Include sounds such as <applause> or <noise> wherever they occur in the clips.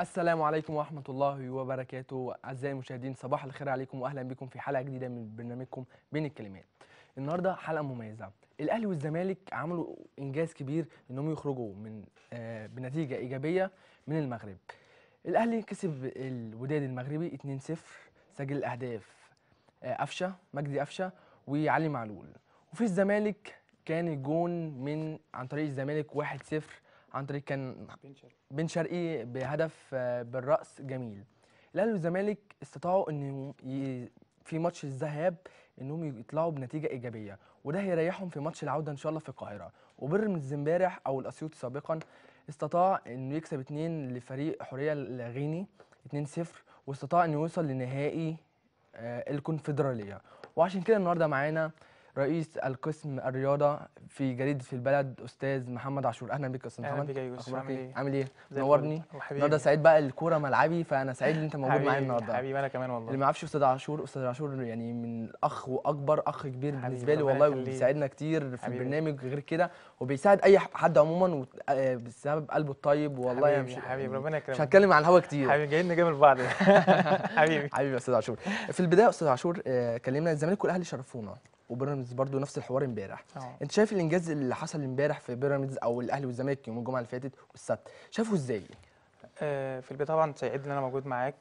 السلام عليكم ورحمة الله وبركاته. أعزائي المشاهدين صباح الخير عليكم وأهلا بكم في حلقة جديدة من برنامجكم بين الكلمات. النهاردة حلقة مميزة. الأهلي والزمالك عملوا إنجاز كبير إنهم يخرجوا من آه بنتيجة إيجابية من المغرب. الأهلي كسب الوداد المغربي 2-0 سجل الأهداف آه قفشة مجدي قفشة وعلي معلول. وفي الزمالك كان الجون من عن طريق الزمالك 1-0 عن طريق كان بن شرقي. بهدف آه، بالرأس جميل. الأهلي والزمالك استطاعوا إن. في ماتش الذهاب إنهم يطلعوا بنتيجة إيجابية وده هيريحهم في ماتش العودة إن شاء الله في القاهرة. وبيراميدز امبارح أو الاسيوطي سابقا استطاع إنه يكسب اتنين لفريق حورية اللاغيني 2-0 واستطاع إنه يوصل لنهائي آه، الكونفدرالية. وعشان كده النهارده معانا رئيس القسم الرياضة في جريدة في البلد أستاذ محمد عاشور. أهلا بك يا أستاذ أهلا محمد. يوسف أخبارك عامل إيه؟ إيه؟ عامل إيه؟ زي الفل. نورني. وحبيبي. النهارده سعيد بقى الكورة ملعبي فأنا سعيد إن أنت موجود معايا النهارده. حبيبي أنا كمان اللي والله ما يعرفش أستاذ عاشور أستاذ عاشور يعني من اخ وأكبر أخ كبير بالنسبة لي ربنا والله. وبيساعدنا كتير في حبيبي. البرنامج. غير كده وبيساعد أي حد عموما آه، بسبب قلبه الطيب. والله يعني حبيبي مش حبيبي ربنا مش يكرمك هتكلم عن الهوا كتير. حبيبي جايين نجامل بعض. <laughs> حبيبي. حبيبي يا أستاذ عاشور. في البداية أستاذ عاشور آه، كلمنا الزمالك والأهلي شرفونا. وبيراميدز برضو نفس الحوار امبارح آه. انت شايف الانجاز اللي حصل امبارح في بيراميدز أو الاهلي والزمالك يوم الجمعة اللي فاتت والسبت شايفه إزاي آه، في البدايه طبعا سعيد إن أنا موجود معاك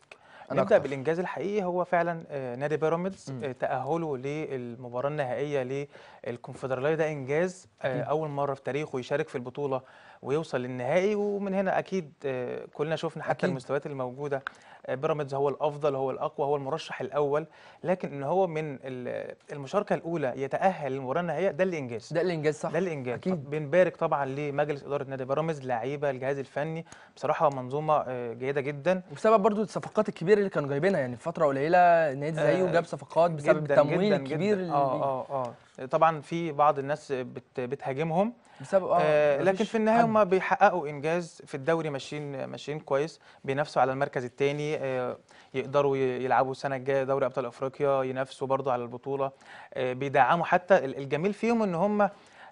نبدأ أكتر. بالإنجاز الحقيقي هو فعلا آه، نادي بيراميدز. آه، تأهله للمباراة النهائية للكونفدرالية ده إنجاز آه،. أول مرة في تاريخه يشارك في البطولة ويوصل للنهائي ومن هنا أكيد آه، كلنا شفنا حتى أكيد. المستويات الموجودة. آه، بيراميدز هو الأفضل هو الأقوى هو المرشح الأول. لكن إن هو من ال- المشاركة الأولى يتأهل للمباراة النهائية ده الإنجاز. ده الإنجاز صح. ده الإنجاز. أكيد. بنبارك طبعا لمجلس إدارة نادي بيراميدز لعيبة الجهاز الفني. بصراحة منظومة آه، جيدة جدا. وبسبب برضو الصفقات الكبيرة اللي كانوا جايبينها يعني في فترة قليلة نادي زيه آه، جاب صفقات بسبب جدا التمويل جدا. الكبير آه آه آه. طبعا في بعض الناس بت بتهاجمهم بسبب آه آه لكن في النهاية. هم بيحققوا إنجاز في الدوري ماشيين ماشيين كويس بينافسوا على المركز الثاني آه يقدروا يلعبوا السنة الجاية دوري أبطال أفريقيا ينافسوا برضو على البطولة آه بيدعموا حتى ال- الجميل فيهم إن هم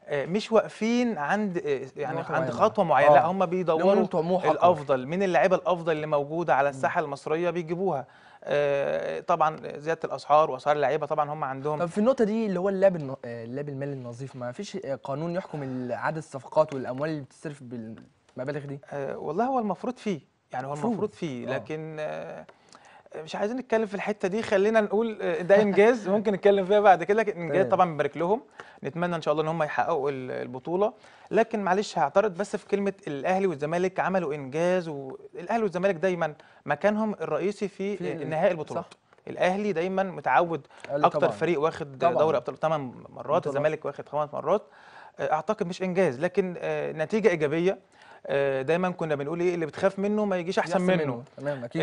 آه، مش واقفين عند آه، يعني عند. خطوة معينة لا آه. هم بيدوروا. الأفضل من اللعيبة الأفضل اللي موجودة على الساحة المصرية بيجيبوها آه، طبعا زيادة الأسعار وأسعار اللعيبة طبعا هم عندهم طب في النقطة دي اللي هو اللعب الن- آه، اللعب المالي النظيف ما فيش آه، قانون يحكم عدد الصفقات والأموال اللي بتصرف بالمبالغ دي آه، والله هو المفروض فيه يعني هو مفروض. المفروض فيه آه. لكن آه، مش عايزين نتكلم في الحتة دي خلينا نقول آه، ده إنجاز ممكن نتكلم فيها بعد كده لكن إنجاز. طبعا بنبارك لهم نتمنى إن شاء الله إن هم يحققوا ال- البطولة لكن معلش هعترض بس في كلمة الأهلي والزمالك عملوا إنجاز والاهلي والزمالك دايما مكانهم الرئيسي في, في ال- نهائي البطولات صح. الأهلي دايما متعود أكتر طبعاً. فريق واخد. دوري أبطال 8 مرات. الزمالك واخد 5 مرات آه، أعتقد مش إنجاز لكن آه، نتيجة إيجابية آه، دايما كنا بنقول إيه اللي بتخاف منه ما يجيش أحسن منه. تمام أكيد.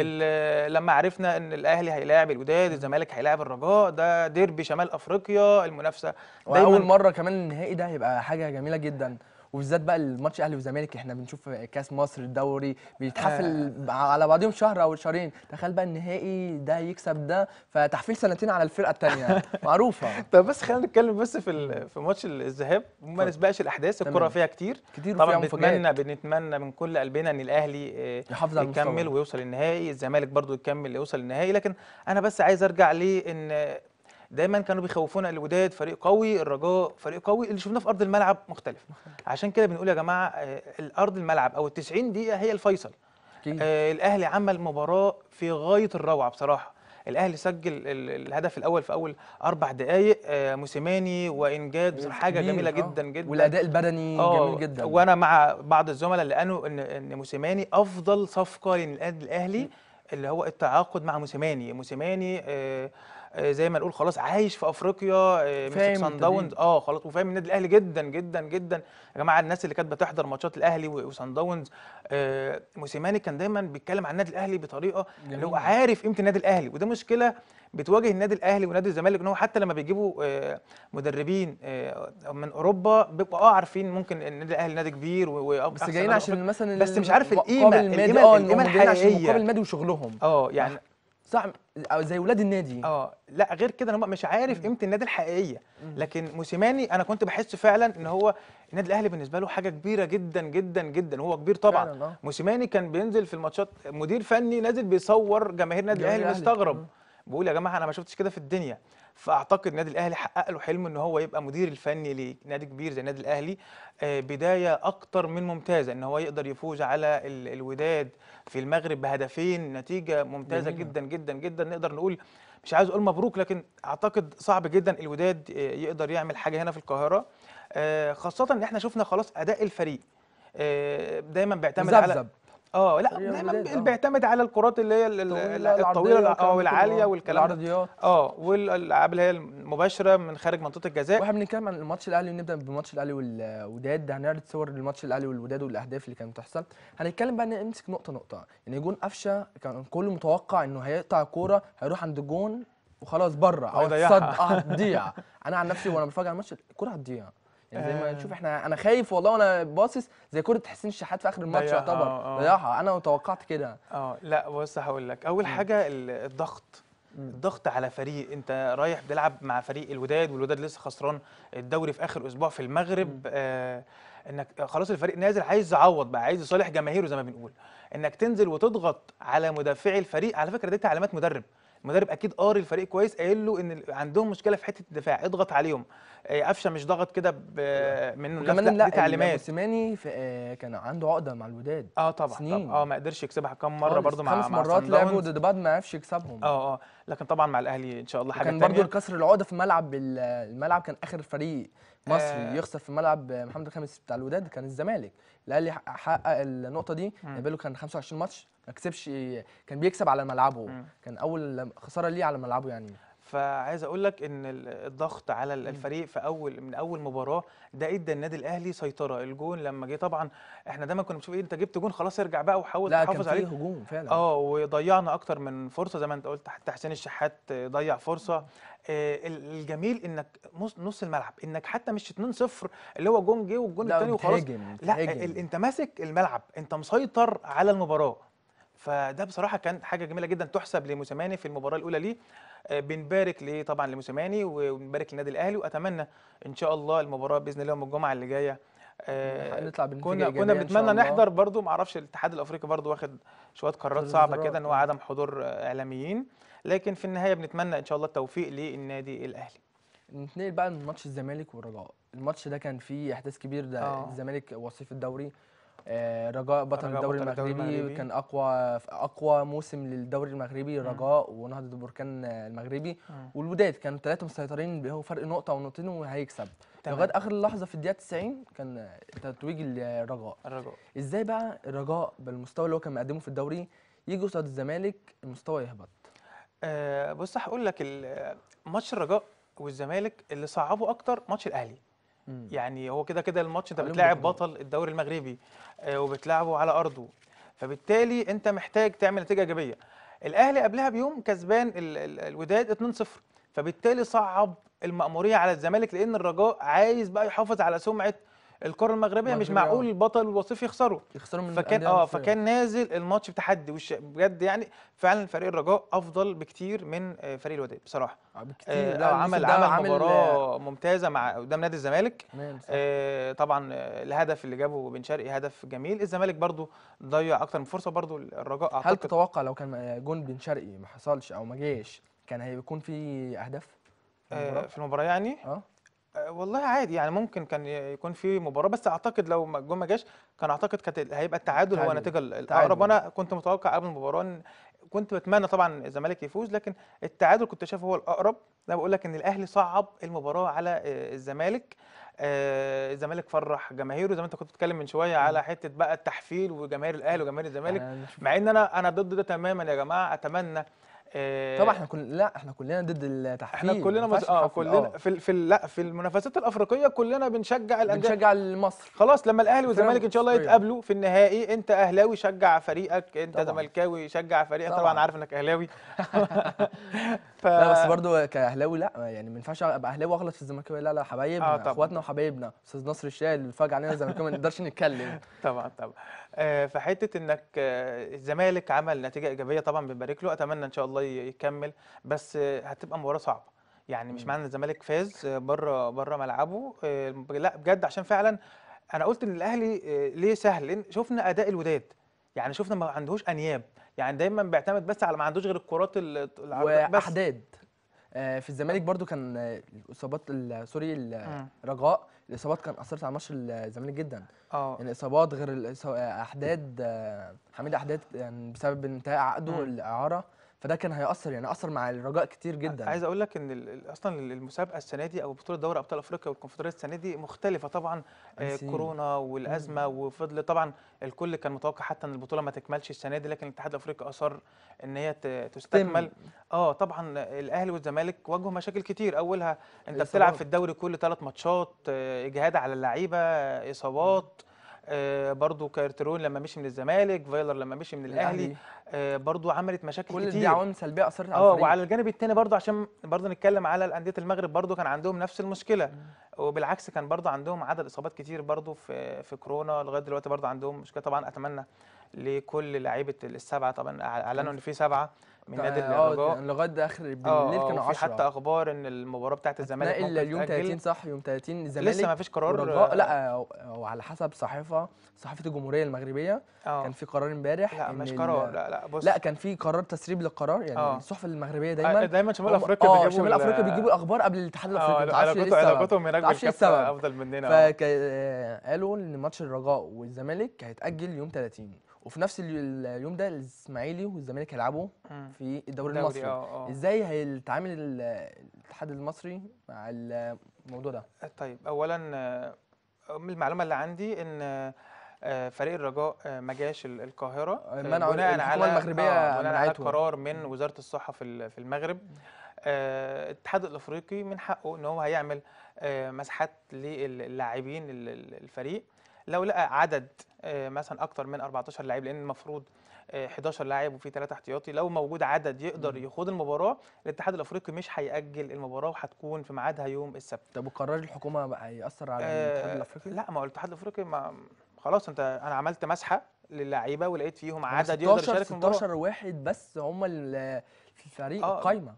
لما عرفنا إن الأهلي هيلاعب الوداد الزمالك هيلاعب الرجاء ده ديربي شمال أفريقيا المنافسة وأول مرة كمان النهائي ده هيبقى حاجة جميلة جدا. وبالذات بقى الماتش أهلي وزمالك إحنا بنشوف كأس مصر الدوري بيتحفل على بعضهم شهر أو شهرين تخيل بقى النهائي ده يكسب ده فتحفيل سنتين على الفرقة الثانية <laughs> معروفة طب بس خلينا نتكلم بس في في ماتش الذهاب اتفضل. نسبقش الأحداث الكرة. فيها كتير كتير طبعا. بنتمنى بنتمنى من كل قلبنا إن الأهلي آه، يحافظ على يكمل. ويوصل النهائي الزمالك برضو يكمل يوصل النهائي لكن أنا بس عايز أرجع ليه إن دايما كانوا بيخوفونا الوداد فريق قوي الرجاء فريق قوي اللي شفناه في أرض الملعب مختلف. عشان كده بنقول يا جماعة آه، الأرض الملعب أو ال 90 دقيقة هي الفيصل. آه الأهلي عمل مباراة في غاية الروعة بصراحة. الأهلي سجل ال- الهدف الأول في أول أربع دقائق آه موسيماني وإنجاد بصراحة حاجة جميلة آه. جدا جدا. والأداء البدني آه، جميل جدا. وأنا مع بعض الزملاء اللي قالوا ان إن موسيماني أفضل صفقة للنادي الاهلي اللي هو التعاقد مع موسيماني. موسيماني آه، زي ما نقول خلاص عايش في أفريقيا آه، مسك فاهم سان. داونز آه خلاص وفاهم النادي الأهلي جدا جدا جدا يا جماعة الناس اللي كانت بتحضر ماتشات الأهلي وسان داونز آه، موسيماني كان دايما بيتكلم عن النادي الأهلي بطريقة اللي هو. عارف قيمة النادي الأهلي وده مشكلة بتواجه النادي الأهلي ونادي الزمالك إن هو حتى لما بيجيبوا آه، مدربين آه، من أوروبا بيبقوا آه عارفين ممكن النادي الأهلي نادي كبير بس جايين عشان. مثلا بس مش عارف القيمة هم جايين عشان الحقيقية. المقابل المادي وشغلهم آه يعني أو زي ولاد النادي. آه لا غير كده ان هم مش عارف قيمة النادي الحقيقية. لكن موسيماني أنا كنت بحس فعلا إن هو النادي الأهلي بالنسبة له حاجة كبيرة جدا جدا جدا. هو كبير طبعا. آه. موسيماني كان بينزل في الماتشات مدير فني نازل بيصور جماهير النادي الأهلي. مستغرب. بقول يا جماعة أنا ما شفتش كده في الدنيا. فأعتقد النادي الأهلي حقق له حلمه إن هو يبقى مدير الفني لنادي كبير زي النادي الأهلي آه، بداية أكتر من ممتازة إن هو يقدر يفوز على ال- الوداد في المغرب بهدفين نتيجة ممتازة جميلة. جدا جدا جدا نقدر نقول مش عايز أقول مبروك لكن أعتقد صعب جدا الوداد آه، يقدر يعمل حاجة هنا في القاهرة آه، خاصة إن إحنا شفنا خلاص أداء الفريق دايما بيعتمد على آه لا دايما آه. بيعتمد على الكرات اللي هي الطويله العرضية آه والكلام آه. والعرضيات آه والألعاب اللي هي المباشرة من خارج منطقة الجزاء. وإحنا بنتكلم عن الماتش الأهلي ونبدا بماتش الأهلي والوداد. هنعرض صور للماتش الأهلي والوداد والأهداف اللي كانت بتحصل. هنتكلم بقى نمسك نقطة نقطة. يعني جون قفشة كان كله متوقع إنه هيقطع الكوره هيروح عند الجون وخلاص بره أو. هتصد آه هتضيع. <laughs> أنا عن نفسي وأنا بتفرج على الماتش الكورة هتضيع. يعني زي ما آه. نشوف إحنا أنا خايف والله وأنا باصص زي كوره حسين الشحات في آخر الماتش ضيعها، يعتبر. آه. ضيعها أنا توقعت كده. آه لا بص هقول لك. أول حاجة ال- الضغط. الضغط على فريق. أنت رايح بتلعب مع فريق الوداد والوداد لسه خسران الدوري في آخر أسبوع في المغرب. آه إنك خلاص الفريق نازل عايز يعوض بقى عايز يصالح جماهيره زي ما بنقول. إنك تنزل وتضغط على مدافعي الفريق. على فكرة دي تعليمات مدرب. المدرب أكيد قاري الفريق كويس قايل له إن عندهم مشكلة في حتة الدفاع اضغط عليهم آه، قفشة مش ضغط كده لنفسه، وكمان لا تعليمات موسيماني آه، كان عنده عقدة مع الوداد آه طبعا سنين. آه ما قدرش يكسبها كام مرة. برضو مع خمس مرات لعبوا. ضد بعض ما عرفش يكسبهم آه آه لكن طبعا مع الأهلي إن شاء الله حاجة كان برضو كسر العقدة في ملعب ال- الملعب كان آخر فريق مصري آه. يخسر في ملعب محمد الخامس بتاع الوداد كان الزمالك الاهلي حقق- النقطة دي. بقاله كان 25 ماتش ما كسبش كان بيكسب على ملعبه. كان أول خسارة ليه على ملعبه يعني فعايز أقول لك إن ال- الضغط على ال- الفريق في أول من أول مباراة ده إدى النادي الأهلي سيطرة. الجون لما جه طبعا إحنا دايما كنا بنشوف إيه أنت جبت جون خلاص ارجع بقى وحاول تحافظ عليه. هجوم فعلا. آه وضيعنا أكتر من فرصة زي ما أنت قلت حتى حسين الشحات ضيع فرصة. آه، ال- الجميل إنك نص نص الملعب إنك حتى مش 2-0 اللي هو جون جه والجون الثاني وخلاص. لا أنت ماسك الملعب أنت مسيطر على المباراة. فده بصراحة كان حاجة جميلة جدا تحسب لموسيماني في المباراة الأولى ليه. بنبارك ليه طبعا لموسيماني وبنبارك للنادي الأهلي وأتمنى إن شاء الله المباراة بإذن الله يوم الجمعة اللي جاية آه، نطلع كنا كنا بنتمنى. نحضر برضو ما أعرفش الاتحاد الأفريقي برضو واخد شوية قرارات صعبة كده إن هو آه. عدم حضور آه، إعلاميين لكن في النهاية بنتمنى إن شاء الله التوفيق للنادي الأهلي نتنقل بقى من ماتش الزمالك والرجاء الماتش ده كان فيه إحداث كبير ده آه. الزمالك وصيف الدوري آه، رجاء بطل رجاء الدوري بطل الدوري المغربي المغربي. كان أقوى أقوى موسم للدوري المغربي رجاء ونهضة البركان آه، المغربي. مم. والوداد كانوا ثلاثة مسيطرين هو فرق نقطة أو نقطتين وهيكسب. لغاية آخر لحظة في الدقيقة 90 كان آه، تتويج الرجاء الرجاء إزاي بقى الرجاء بالمستوى اللي هو كان مقدمه في الدوري يجي قصاد الزمالك المستوى يهبط؟ آه بص هقول لك ماتش الرجاء والزمالك اللي صعبه أكتر ماتش الأهلي. مم. يعني هو كده كده الماتش انت بتلاعب. بطل الدوري المغربي آه، وبتلعبه على أرضه فبالتالي انت محتاج تعمل نتيجة إيجابية الأهلي قبلها بيوم كسبان ال- ال- الوداد 2-0 فبالتالي صعب المأمورية على الزمالك لأن الرجاء عايز بقى يحافظ على سمعة القاره المغربيه مش المغربية، آه. معقول البطل والوصيف يخسروا. يخسروا من فكان آه. فكان نازل الماتش بتحدي وش بجد يعني فعلا فريق الرجاء أفضل بكتير من آه، فريق الوداد بصراحة. آه، بكتير. آه لا، عمل ده عمل مباراة ممتازة مع قدام نادي الزمالك. آه، طبعا الهدف اللي جابه بن شرقي هدف جميل. الزمالك برضو ضيع أكتر من فرصة برضو الرجاء هل أعتقد. تتوقع لو كان جون بن شرقي ما حصلش أو ما جاش كان هيكون في أهداف في المباراة يعني؟ آه. والله عادي. يعني ممكن كان يكون في مباراة بس أعتقد لو الجون ما جاش كان أعتقد كانت هيبقى التعادل هو. النتيجه ال- الأقرب. وأنا كنت متوقع قبل المباراة كنت بتمنى طبعا الزمالك يفوز لكن التعادل كنت شايفه هو الأقرب. أنا بقول لك إن الأهلي صعب المباراة على آه، الزمالك. آه، الزمالك فرح جماهيره. زي ما أنت كنت بتتكلم من شوية على حتة بقى التحفيل وجماهير الأهلي وجماهير الزمالك. مع إن أنا أنا ضد ده تماما يا جماعة. أتمنى آه، طبعا إحنا كل لا إحنا كلنا ضد التحفيل إحنا كلنا مز... آه كلنا في ال- في ال- لا في المنافسات الأفريقية كلنا بنشجع الانديه بنشجع مصر خلاص لما الأهلي والزمالك إن شاء الله. يتقابلوا في النهائي أنت أهلاوي شجع فريقك أنت. زملكاوي شجع فريقك طبعا, طبعاً. طبعا عارف إنك أهلاوي <laughs> ف... لا بس برضو كأهلاوي لا يعني ما ينفعش أبقى أهلاوي وأغلط في الزملكاويه لا لا حبايبنا طبعاً. أخواتنا وحبايبنا أستاذ نصر الشاي اللي فاج علينا الزملكاويه ما نقدرش نتكلم. <laughs> طبعا طبعا. آه، فحته إنك آه، الزمالك عمل نتيجة إيجابية طبعا بنبارك له أتمنى إن شاء الله يكمل بس آه، هتبقى مباراة صعبة. يعني مش. معنى الزمالك فاز آه، بره بره ملعبه آه، لا بجد عشان فعلا أنا قلت إن الأهلي آه، ليه سهل؟ لأن شفنا أداء الوداد. يعني شفنا ما عندهوش أنياب. يعني دايما بيعتمد بس على ما عندوش غير الكرات ال- العرضية بس. وأحداد. آه، في الزمالك برضو كان آه، الإصابات ال- سوري. الرجاء الإصابات كان أثرت على ماتش الزمالك جدا. آه. يعني إصابات غير آه، أحداد حميد أحداد يعني بسبب انتهاء عقده. الإعارة. فده كان هيأثر يعني أثر مع الرجاء كتير جدا. عايز أقول لك إن ال- ال- أصلا المسابقة السنة دي أو بطولة دوري أبطال أفريقيا والكونفدرالية السنة دي مختلفة طبعا آه،. كورونا والأزمة وفضل طبعا الكل كان متوقع حتى إن البطولة ما تكملش السنة دي لكن الاتحاد الأفريقي أصر إن هي تستكمل. آه طبعا الأهلي والزمالك واجهوا مشاكل كتير. أولها أنت بتلعب. في الدوري كل ثلاث ماتشات آه، إجهاد على اللعيبة آه، إصابات. آه، برضو كارترون لما مشي من الزمالك فايلر لما مشي من الأهلي آه، برضو عملت مشاكل كل كتير. دي عوامل سلبيه أثرت على آه وعلى الجانب التاني برضو عشان برضو نتكلم على الأندية المغرب برضو كان عندهم نفس المشكلة. وبالعكس كان برضو عندهم عدد إصابات كتير برضو في في كورونا. لغاية دلوقتي برضو عندهم مشكلة طبعا أتمنى لكل لعيبة السبعة. طبعا أعلنوا إن في سبعة. من نادي آه الرجاء يعني لغاية آخر بالليل كانوا آه، وفي 10 حتى أخبار إن المباراة بتاعت الزمالك ممكن اليوم 30 تتأجل. صح يوم 30 الزمالك لسه ما فيش قرار والرجاء لا هو- هو على حسب صحيفة صحيفة الجمهورية المغربية. آه. كان في قرار امبارح لا مش قرار. لا لا بص. لا كان في قرار تسريب للقرار. يعني آه. الصحف المغربية آه، دايما دايما شمال أفريقيا بيجيبوا شمال ال- أفريقيا بيجيبوا الاخبار قبل الاتحاد الأفريقي ما تعرفش علاقته السبب علاقتهم هناك بالكابتن أفضل مننا. فقالوا إن ماتش الرجاء والزمالك هيتأجل يوم 30 وفي نفس ال- اليوم ده الإسماعيلي والزمالك هيلعبوا. في الدوري دوري المصري. آه آه. إزاي هيتعامل ال- الاتحاد المصري مع الموضوع ده؟ طيب اولا آه، من المعلومة اللي عندي إن آه، فريق الرجاء آه، ما جاش ال- القاهرة آه، بناء على المغربية آه، بناء على. قرار من وزارة الصحة في ال- في المغرب آه، الاتحاد الأفريقي من حقه إن هو هيعمل آه، مساحات للاعبين ال- ال- الفريق. لو لقى عدد آه، مثلا أكتر من 14 لاعب لأن المفروض آه، 11 لاعب وفي ثلاثة احتياطي لو موجود عدد يقدر. يخوض المباراة الاتحاد الأفريقي مش هيأجل المباراة وهتكون في ميعادها يوم السبت. طب وقرار الحكومة بقى هيأثر على آه، الاتحاد الأفريقي؟ لا ما هو الاتحاد الأفريقي ما خلاص انت أنا عملت مسحة للعيبة ولقيت فيهم عدد يقدر 16 يشارك في المباراة. 16 واحد بس هم ال- في الفريق آه. القايمة.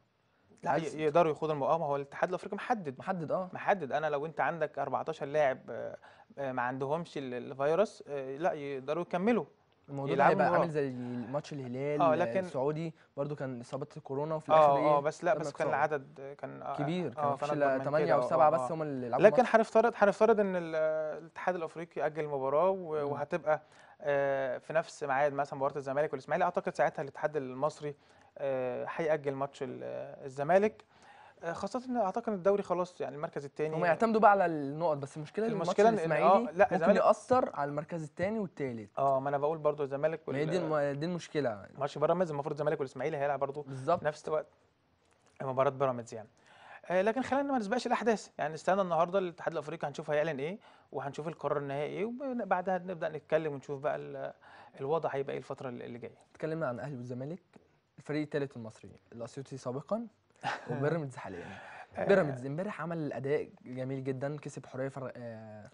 لا يقدروا يخوضوا المباراة. ما هو الاتحاد الأفريقي محدد. محدد آه. محدد. أنا لو أنت عندك 14 لاعب آه، آه، ما عندهمش ال- الفيروس آه، لا يقدروا يكملوا. الموضوع ده هيبقى. عامل زي ماتش الهلال آه، لكن- السعودي برضو كان إصابة كورونا وفي الآخر آه آه إيه بس لا بس كان. العدد آه، كان آه، كبير آه، كان من 8 كده، أو آه، 7 آه، بس آه. هم اللي لعبوا لكن. هنفترض هنفترض إن ال- الاتحاد الأفريقي أجل المباراه. وهتبقى آه، في نفس ميعاد مثلا مباراة الزمالك والإسماعيلي أعتقد ساعتها الاتحاد المصري آه، هيأجل ماتش ال- الزمالك آه، خاصة إن أعتقد الدوري خلاص يعني المركز الثاني هم يعتمدوا بقى على النقط بس إن الماتش المشكلة إن- آه، الإسماعيلي لا، ممكن يأثر على المركز الثاني والثالث آه ما أنا بقول برضو الزمالك دي وال- الم- دي المشكلة. ماتش بيراميدز المفروض الزمالك والإسماعيلي هيلعب برضو بالظبط. نفس وقت مباراة بيراميدز يعني. آه، لكن خلينا ما نسبقش الأحداث. يعني نستنى النهارده الاتحاد الأفريقي هنشوف هيعلن إيه وهنشوف القرار النهائي إيه وبعدها نبدأ نتكلم ونشوف بقى ال- الوضع هيبقى إيه الفترة اللي جاية. اتكلمنا عن الاهلي والزمالك الفريق الثالث المصري الأسيوطي سابقا. وبيراميدز حاليا. بيراميدز امبارح عمل أداء جميل جدا كسب حرية فر... آه،.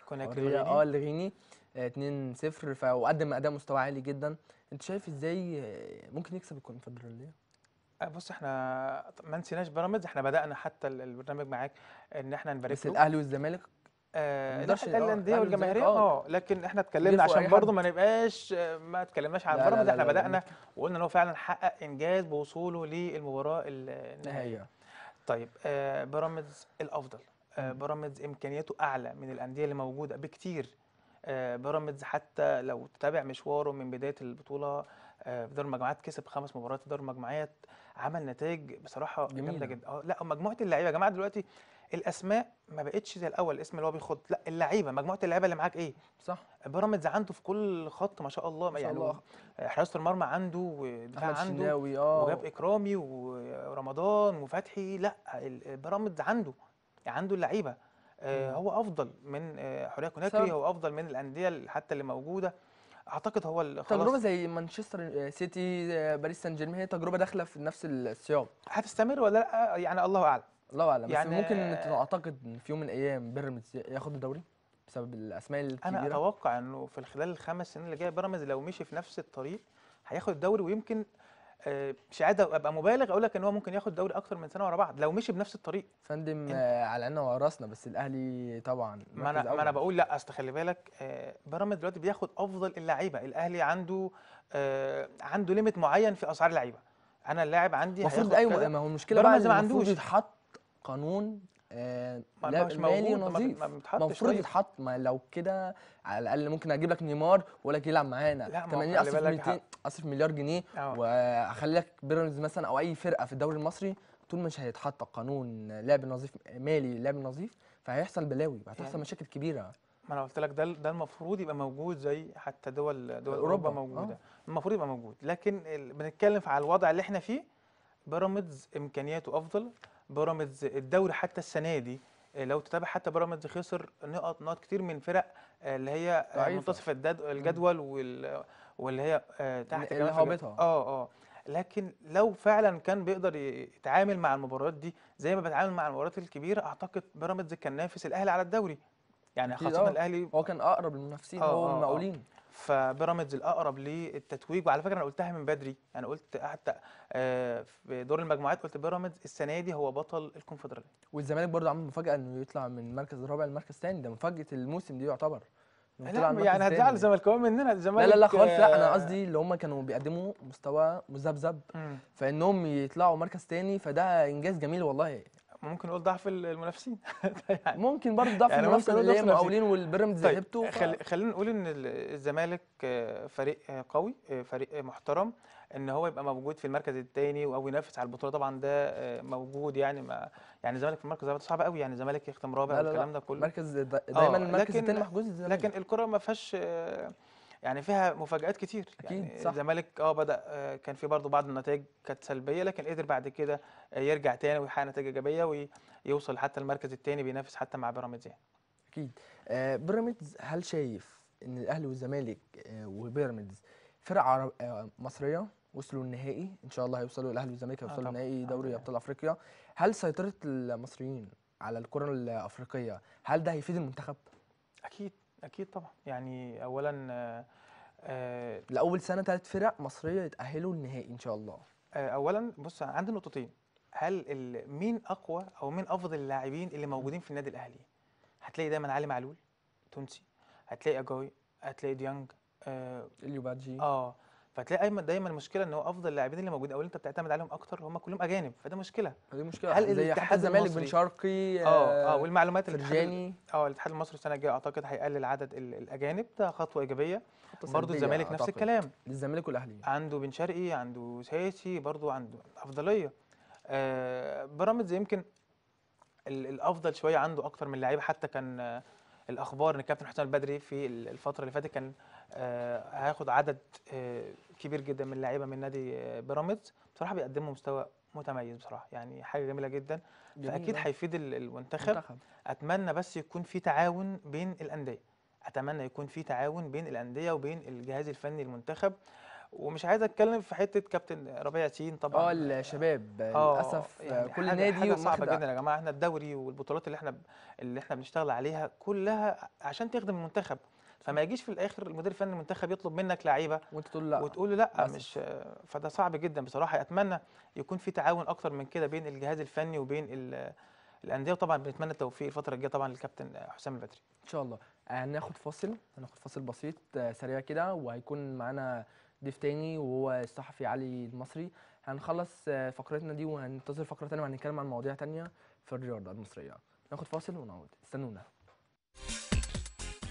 آه الغيني آه، 2-0 ف- وقدم أداء مستوى عالي جدا. أنت شايف إزاي آه، ممكن يكسب الكونفدرالية؟ آه، بص إحنا ما نسيناش بيراميدز. إحنا بدأنا حتى ال- البرنامج معاك إن إحنا نبارك بس له. الأهلي والزمالك آه لا الأندية والجماهيريه. آه لكن إحنا اتكلمنا عشان برضه. ما نبقاش ما اتكلمناش عن بيراميدز إحنا بدأنا وقلنا إن هو فعلا حقق إنجاز بوصوله للمباراة ال- النهائية نهائية طيب آه بيراميدز الأفضل آه. بيراميدز إمكانياته أعلى من الأندية اللي موجودة بكتير آه بيراميدز حتى لو تتابع مشواره من بداية البطولة آه في دور المجموعات كسب خمس مباريات في دور المجموعات عمل نتائج بصراحة جامدة. جدا آه لا مجموعة اللعيبة يا جماعة دلوقتي الأسماء ما بقتش زي الأول الاسم اللي هو بيخد لا اللعيبة مجموعة اللعيبة اللي معاك إيه؟ صح. بيراميدز عنده في كل خط ما شاء الله ما شاء يعني الله. حراسة المرمى عنده ودفاع عنده آه. وجاب إكرامي ورمضان وفتحي. لا بيراميدز عنده يعني عنده اللعيبة. آه. هو أفضل من آه حورية كوناكري. هو أفضل من الأندية حتى اللي موجودة. أعتقد هو خلاص. تجربة زي مانشستر سيتي آه، باريس سان جيرمان هي تجربة داخلة في نفس السياق. هتستمر ولا لأ؟ يعني الله أعلم. الله أعلم بس يعني- ممكن تعتقد إن في يوم من الأيام بيراميدز ياخد الدوري بسبب الأسماء أنا الكبيره أتوقع إنه في خلال الخمس سنين اللي جاية بيراميدز لو مشي في نفس الطريق هياخد الدوري ويمكن آه، مش عايز أبقى مبالغ أقول لك إن هو ممكن ياخد دوري أكتر من سنة ورا بعض لو مشي بنفس الطريق فندم إنت- آه، على عيننا وعلى راسنا بس الأهلي طبعا ما أنا ما أنا. بقول لأ أصل خلي بالك آه، بيراميدز دلوقتي بياخد أفضل اللعيبة الأهلي عنده آه، عنده ليميت معين في أسعار اللعيبة أنا اللاعب عندي المفروض أيوه. ما هو المشكلة بيراميدز إن ما عندوش. يتحط قانون آه، ما- لا- مش مالي ما ما بيتحطش. المفروض طيب. يتحط. ما لو كده على الأقل ممكن أجيب لك نيمار واقول لك يلعب معانا. لا، ما هو 80 خلي أصرف بالك 200 أصرف مليار جنيه آه. وأخلي لك بيراميدز مثلا أو أي فرقة في الدوري المصري طول مش هيتحط قانون لعب نظيف مالي لعب نظيف فهيحصل بلاوي هتحصل يعني مشاكل كبيرة. ما أنا قلت لك ده ده المفروض يبقى موجود زي حتى دول دول أوروبا آه. موجودة. المفروض يبقى موجود. لكن بنتكلم على الوضع اللي إحنا فيه بيراميدز إمكانياته أفضل بيراميدز الدوري حتى السنة دي آه، لو تتابع حتى بيراميدز خسر نقط نقط كتير من فرق آه، اللي هي آه، ضعيفة. منتصف الجدول وال- واللي هي تحت اللي هابطها. آه آه لكن لو فعلا كان بيقدر يتعامل مع المباريات دي زي ما بيتعامل مع المباريات الكبيرة أعتقد بيراميدز كان نافس الأهلي على الدوري يعني خاصه. الأهلي هو كان أقرب للمنافسين هو. المقاولين فبيراميدز الأقرب للتتويج. وعلى فكرة أنا قلتها من بدري. أنا قلت حتى آه، في دور المجموعات قلت بيراميدز السنة دي هو بطل الكونفدرالية. والزمالك برضه عمل مفاجأة إنه يطلع من المركز الرابع للمركز الثاني ده مفاجأة الموسم دي يعتبر. لا يعني هتزعل. الزملكاويه مننا لا الزمالك لا لا خالص. لا أنا آه، قصدي اللي هم كانوا بيقدموا مستوى مذبذب. فإنهم يطلعوا مركز تاني فده إنجاز جميل والله. ممكن نقول ضعف المنافسين. <laughs> يعني ممكن برضه ضعف يعني المنافسة ممكن اللي هي المقاولين والبيراميدز طيب ف- خل... خلينا نقول إن ال- الزمالك آه، فريق آه، قوي آه، فريق محترم إن هو يبقى موجود في المركز الثاني أو ينافس على البطولة. طبعا ده موجود يعني ما يعني الزمالك في المركز ده صعب قوي. يعني الزمالك يختم رابع لا لا والكلام لا. ده كله. مركز دا- دايما المركز الثاني محجوز الزمالك. لكن الكرة ما فيهاش آه، يعني فيها مفاجآت كتير. أكيد، يعني صح. الزمالك آه بدأ آه، كان في برضه بعض النتائج كانت سلبية لكن قدر بعد كده آه، يرجع تاني ويحقق نتائج إيجابية ويوصل حتى المركز الثاني بينافس حتى مع بيراميدز يعني. أكيد. آه بيراميدز هل شايف إن الأهلي والزمالك آه وبيراميدز فرق عرب آه مصرية وصلوا النهائي؟ إن شاء الله هيوصلوا الأهلي والزمالك آه هيوصلوا طبعاً، نهائي دوري لله. أبطال أفريقيا. هل سيطرة المصريين على الكرة الأفريقية هل ده هيفيد المنتخب؟ أكيد أكيد طبعا. يعني اولا آه، لأول سنة ثلاث فرق مصرية يتأهلوا النهائي إن شاء الله. آه، اولا بص عندي نقطتين. هل مين أقوى أو مين أفضل اللاعبين اللي موجودين في النادي الأهلي؟ هتلاقي دايما علي معلول تونسي. هتلاقي اجاي هتلاقي ديانج آه, آه. فتلاقي دايما دايما المشكلة إن هو أفضل اللاعبين اللي موجودين أو اللي أنت بتعتمد عليهم أكتر هم كلهم أجانب فده مشكلة. دي مشكلة. هل زي حتى الاتحاد الزمالك المصري- بن شرقي آه آه والمعلومات اللي فرجاني آه الاتحاد المصري السنة الجاية أعتقد هيقلل عدد ال- الأجانب ده خطوة إيجابية. سلبية الزمالك نفس أعتقد. الكلام. للزمالك والأهلي. عنده بن شرقي عنده ساسي برضو عنده أفضلية. آه بيراميدز يمكن ال- الأفضل شوية عنده أكتر من لعيبة حتى كان آه الأخبار إن الكابتن حسام البدري في ال- الفترة اللي فاتت كان آه هياخد عدد آه كبير جدا من اللعيبة من نادي آه بيراميدز. بصراحة بيقدموا مستوى متميز بصراحة يعني حاجة جميلة جدا. جميل، فأكيد. هيفيد ال- المنتخب. منتخب. أتمنى بس يكون في تعاون بين الأندية. أتمنى يكون في تعاون بين الأندية وبين الجهاز الفني المنتخب. ومش عايز أتكلم في حتة كابتن ربيع ياسين طبعا. آه الشباب. آه، للأسف يعني كل حاجة نادي حاجة صعبة جدا يا جماعة. إحنا الدوري والبطولات اللي إحنا اللي إحنا بنشتغل عليها كلها عشان تخدم المنتخب. فما يجيش في الآخر المدير الفني المنتخب يطلب منك لعيبة وأنت تقول لأ. وتقول له لأ للأسف. مش فده صعب جدا بصراحة. أتمنى يكون في تعاون أكتر من كده بين الجهاز الفني وبين ال- الأندية وطبعا بنتمنى التوفيق الفترة الجاية طبعا للكابتن حسام البدري. إن شاء الله. هناخد فاصل. هناخد فاصل بسيط آه، سريع كده وهيكون معانا ضيف تاني وهو الصحفي علي المصري. هنخلص آه، فقرتنا دي وهننتظر فقرة تانية وهنتكلم عن مواضيع تانية في الرياضة المصرية. ناخد فاصل ونعود. استنونا.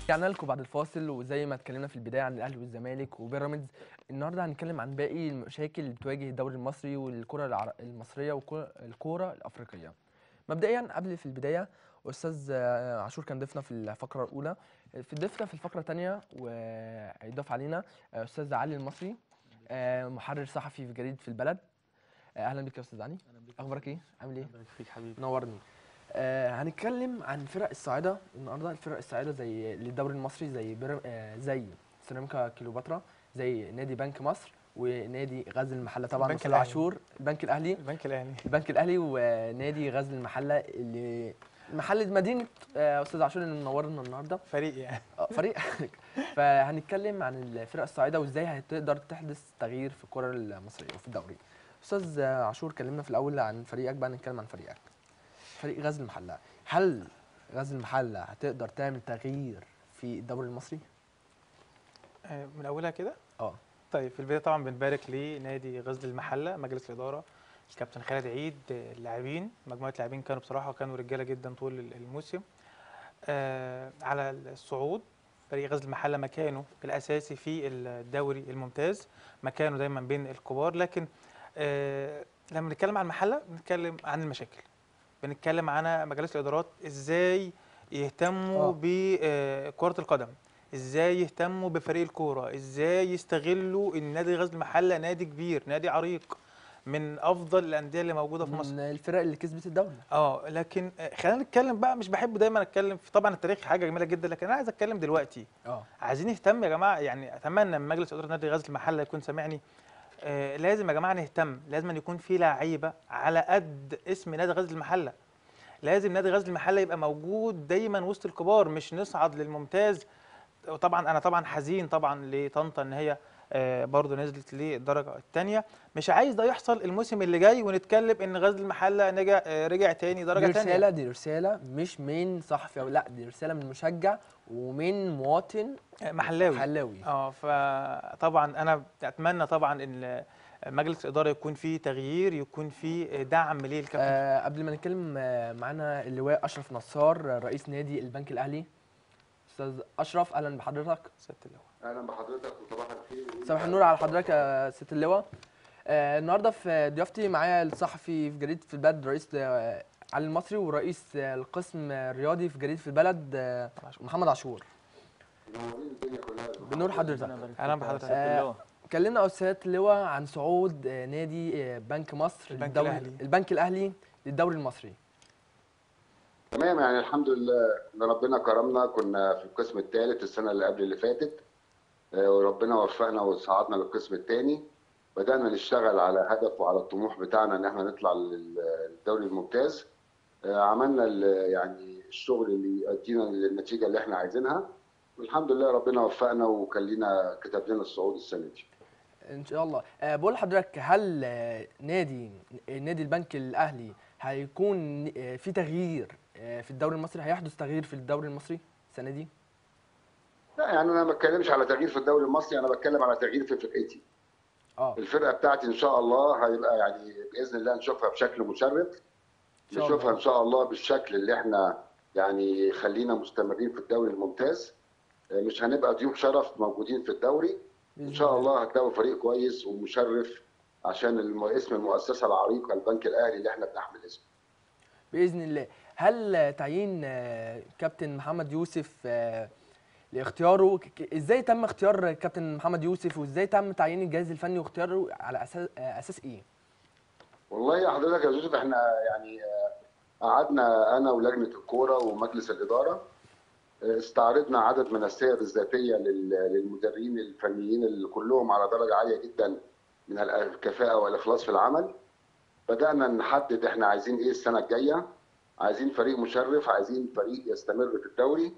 رجعنا لكم بعد الفاصل وزي ما اتكلمنا في البداية عن الأهلي والزمالك وبيراميدز النهارده هنتكلم عن باقي المشاكل اللي بتواجه الدوري المصري والكرة المصرية والكره الأفريقية. مبدئيا قبل في البداية أستاذ آه، عاشور كان ضيفنا في الفقرة الأولى. في ضيفنا في الفقرة الثانية وهيضاف علينا آه، أستاذ علي المصري آه، محرر صحفي في جريدة في البلد. أهلا بك يا أستاذ علي. أخبارك إيه؟ عامل إيه؟ يبارك فيك حبيبي. نورني. آه هنتكلم عن فرق الصاعدة النهارده. الفرق الصاعدة زي للدوري المصري زي بيرم آه زي سيراميكا كليوباترا زي نادي بنك مصر. ونادي غزل المحلة. طبعا البنك أستاذ الأهلي. عاشور البنك الأهلي. البنك الأهلي. البنك الأهلي ونادي غزل المحلة اللي محله مدينه آه، أستاذ عاشور اللي منورنا النهارده. فريق يعني. آه، فريق. <laughs> فهنتكلم عن الفرق الصاعده وإزاي هتقدر تحدث تغيير في الكرة المصرية وفي الدوري. أستاذ عاشور كلمنا في الأول عن فريقك بقى نتكلم عن فريقك. فريق غزل المحلة. هل غزل المحلة هتقدر تعمل تغيير في الدوري المصري؟ آه، من أولها كده؟ آه. طيب في البداية طبعا بنبارك لنادي غزل المحلة مجلس الإدارة الكابتن خالد عيد آه، اللاعبين مجموعة لاعبين كانوا بصراحة كانوا رجالة جدا طول ال- الموسم. آه على الصعود فريق غزل المحلة مكانه الأساسي في الدوري الممتاز مكانه دايما بين الكبار. لكن آه لما بنتكلم عن المحلة بنتكلم عن المشاكل. بنتكلم عن مجالس الإدارات إزاي يهتموا آه. بكره القدم. إزاي يهتموا بفريق الكورة؟ إزاي يستغلوا ان نادي غزل المحلة نادي كبير نادي عريق من أفضل الأندية اللي موجودة في مصر. من الفرق اللي كسبت الدوري. آه لكن خلينا نتكلم بقى مش بحب دايما أتكلم في طبعا التاريخ حاجة جميلة جدا لكن أنا عايز أتكلم دلوقتي. آه. عايزين نهتم يا جماعة يعني أتمنى من مجلس إدارة نادي غزل المحلة يكون سامعني. آه لازم يا جماعة نهتم لازم أن يكون في لعيبه على قد اسم نادي غزل المحلة. لازم نادي غزل المحلة يبقى موجود دايما وسط الكبار مش نصعد للممتاز وطبعا أنا طبعا حزين طبعا لطنطا إن هي آه برضه نزلت للدرجة الثانية مش عايز ده يحصل الموسم اللي جاي ونتكلم إن غزل المحلة نجا آه رجع تاني درجة دي ثانية رساله دي رسالة مش من صحفي أو لأ دي رسالة من مشجع ومن مواطن محلاوي حلاوي آه فطبعا أنا أتمنى طبعا إن مجلس الإدارة يكون فيه تغيير يكون فيه دعم للكابتن. آه قبل ما نتكلم آه معانا اللواء أشرف نصار آه، رئيس نادي البنك الأهلي. أستاذ أشرف أهلا بحضرتك. سياده اللواء. أهلا بحضرتك وصباح الخير. صباح النور على حضرتك يا ست اللواء. آه النهارده في ضيافتي معايا الصحفي في جريدة في البلد رئيس آه علي المصري ورئيس آه القسم الرياضي في جريدة في البلد آه محمد عاشور. منورين الدنيا كلها بنور حضرتك. أهلا بحضرتك آه، كلمنا يا أستاذ اللواء عن صعود آه، نادي آه، بنك مصر البنك الأهلي. البنك الأهلي للدوري المصري. تمام يعني الحمد لله إن ربنا كرمنا. كنا في القسم الثالث السنة اللي قبل اللي فاتت آه، وربنا وفقنا وصعدنا للقسم الثاني. بدأنا نشتغل على هدف وعلى الطموح بتاعنا إن إحنا نطلع للدوري الممتاز. آه، عملنا يعني الشغل اللي يؤدينا للنتيجه اللي إحنا عايزينها. والحمد لله ربنا وفقنا وكان لنا كتب لنا الصعود السنة دي. إن شاء الله. آه، بقول لحضرتك هل نادي نادي البنك الأهلي هيكون في تغيير؟ في الدوري المصري هيحدث تغيير في الدوري المصري السنة دي؟ لا يعني أنا ما بتكلمش على تغيير في الدوري المصري أنا بتكلم على تغيير في فرقتي. آه. الفرقة بتاعتي إن شاء الله هيبقى يعني بإذن الله نشوفها بشكل مشرف. نشوفها. إن شاء الله بالشكل اللي إحنا يعني يخلينا مستمرين في الدوري الممتاز. آه، مش هنبقى ضيوف شرف موجودين في الدوري. إن شاء الله. هتلاقوا فريق كويس ومشرف عشان اسم المؤسسة العريقة البنك الأهلي اللي إحنا بنحمل اسمه. بإذن الله. هل تعيين آه، كابتن محمد يوسف آه، لاختياره إزاي تم اختيار كابتن محمد يوسف وازاي تم تعيين الجهاز الفني واختياره على أساس آه، أساس إيه؟ والله يا حضرتك يا يوسف إحنا يعني قعدنا أنا ولجنة الكورة ومجلس الإدارة استعرضنا عدد من السير الذاتية لل- للمدربين الفنيين اللي كلهم على درجة عالية جدا من الكفاءة والإخلاص في العمل. بدأنا نحدد إحنا عايزين إيه السنة الجاية. عايزين فريق مشرف عايزين فريق يستمر في الدوري.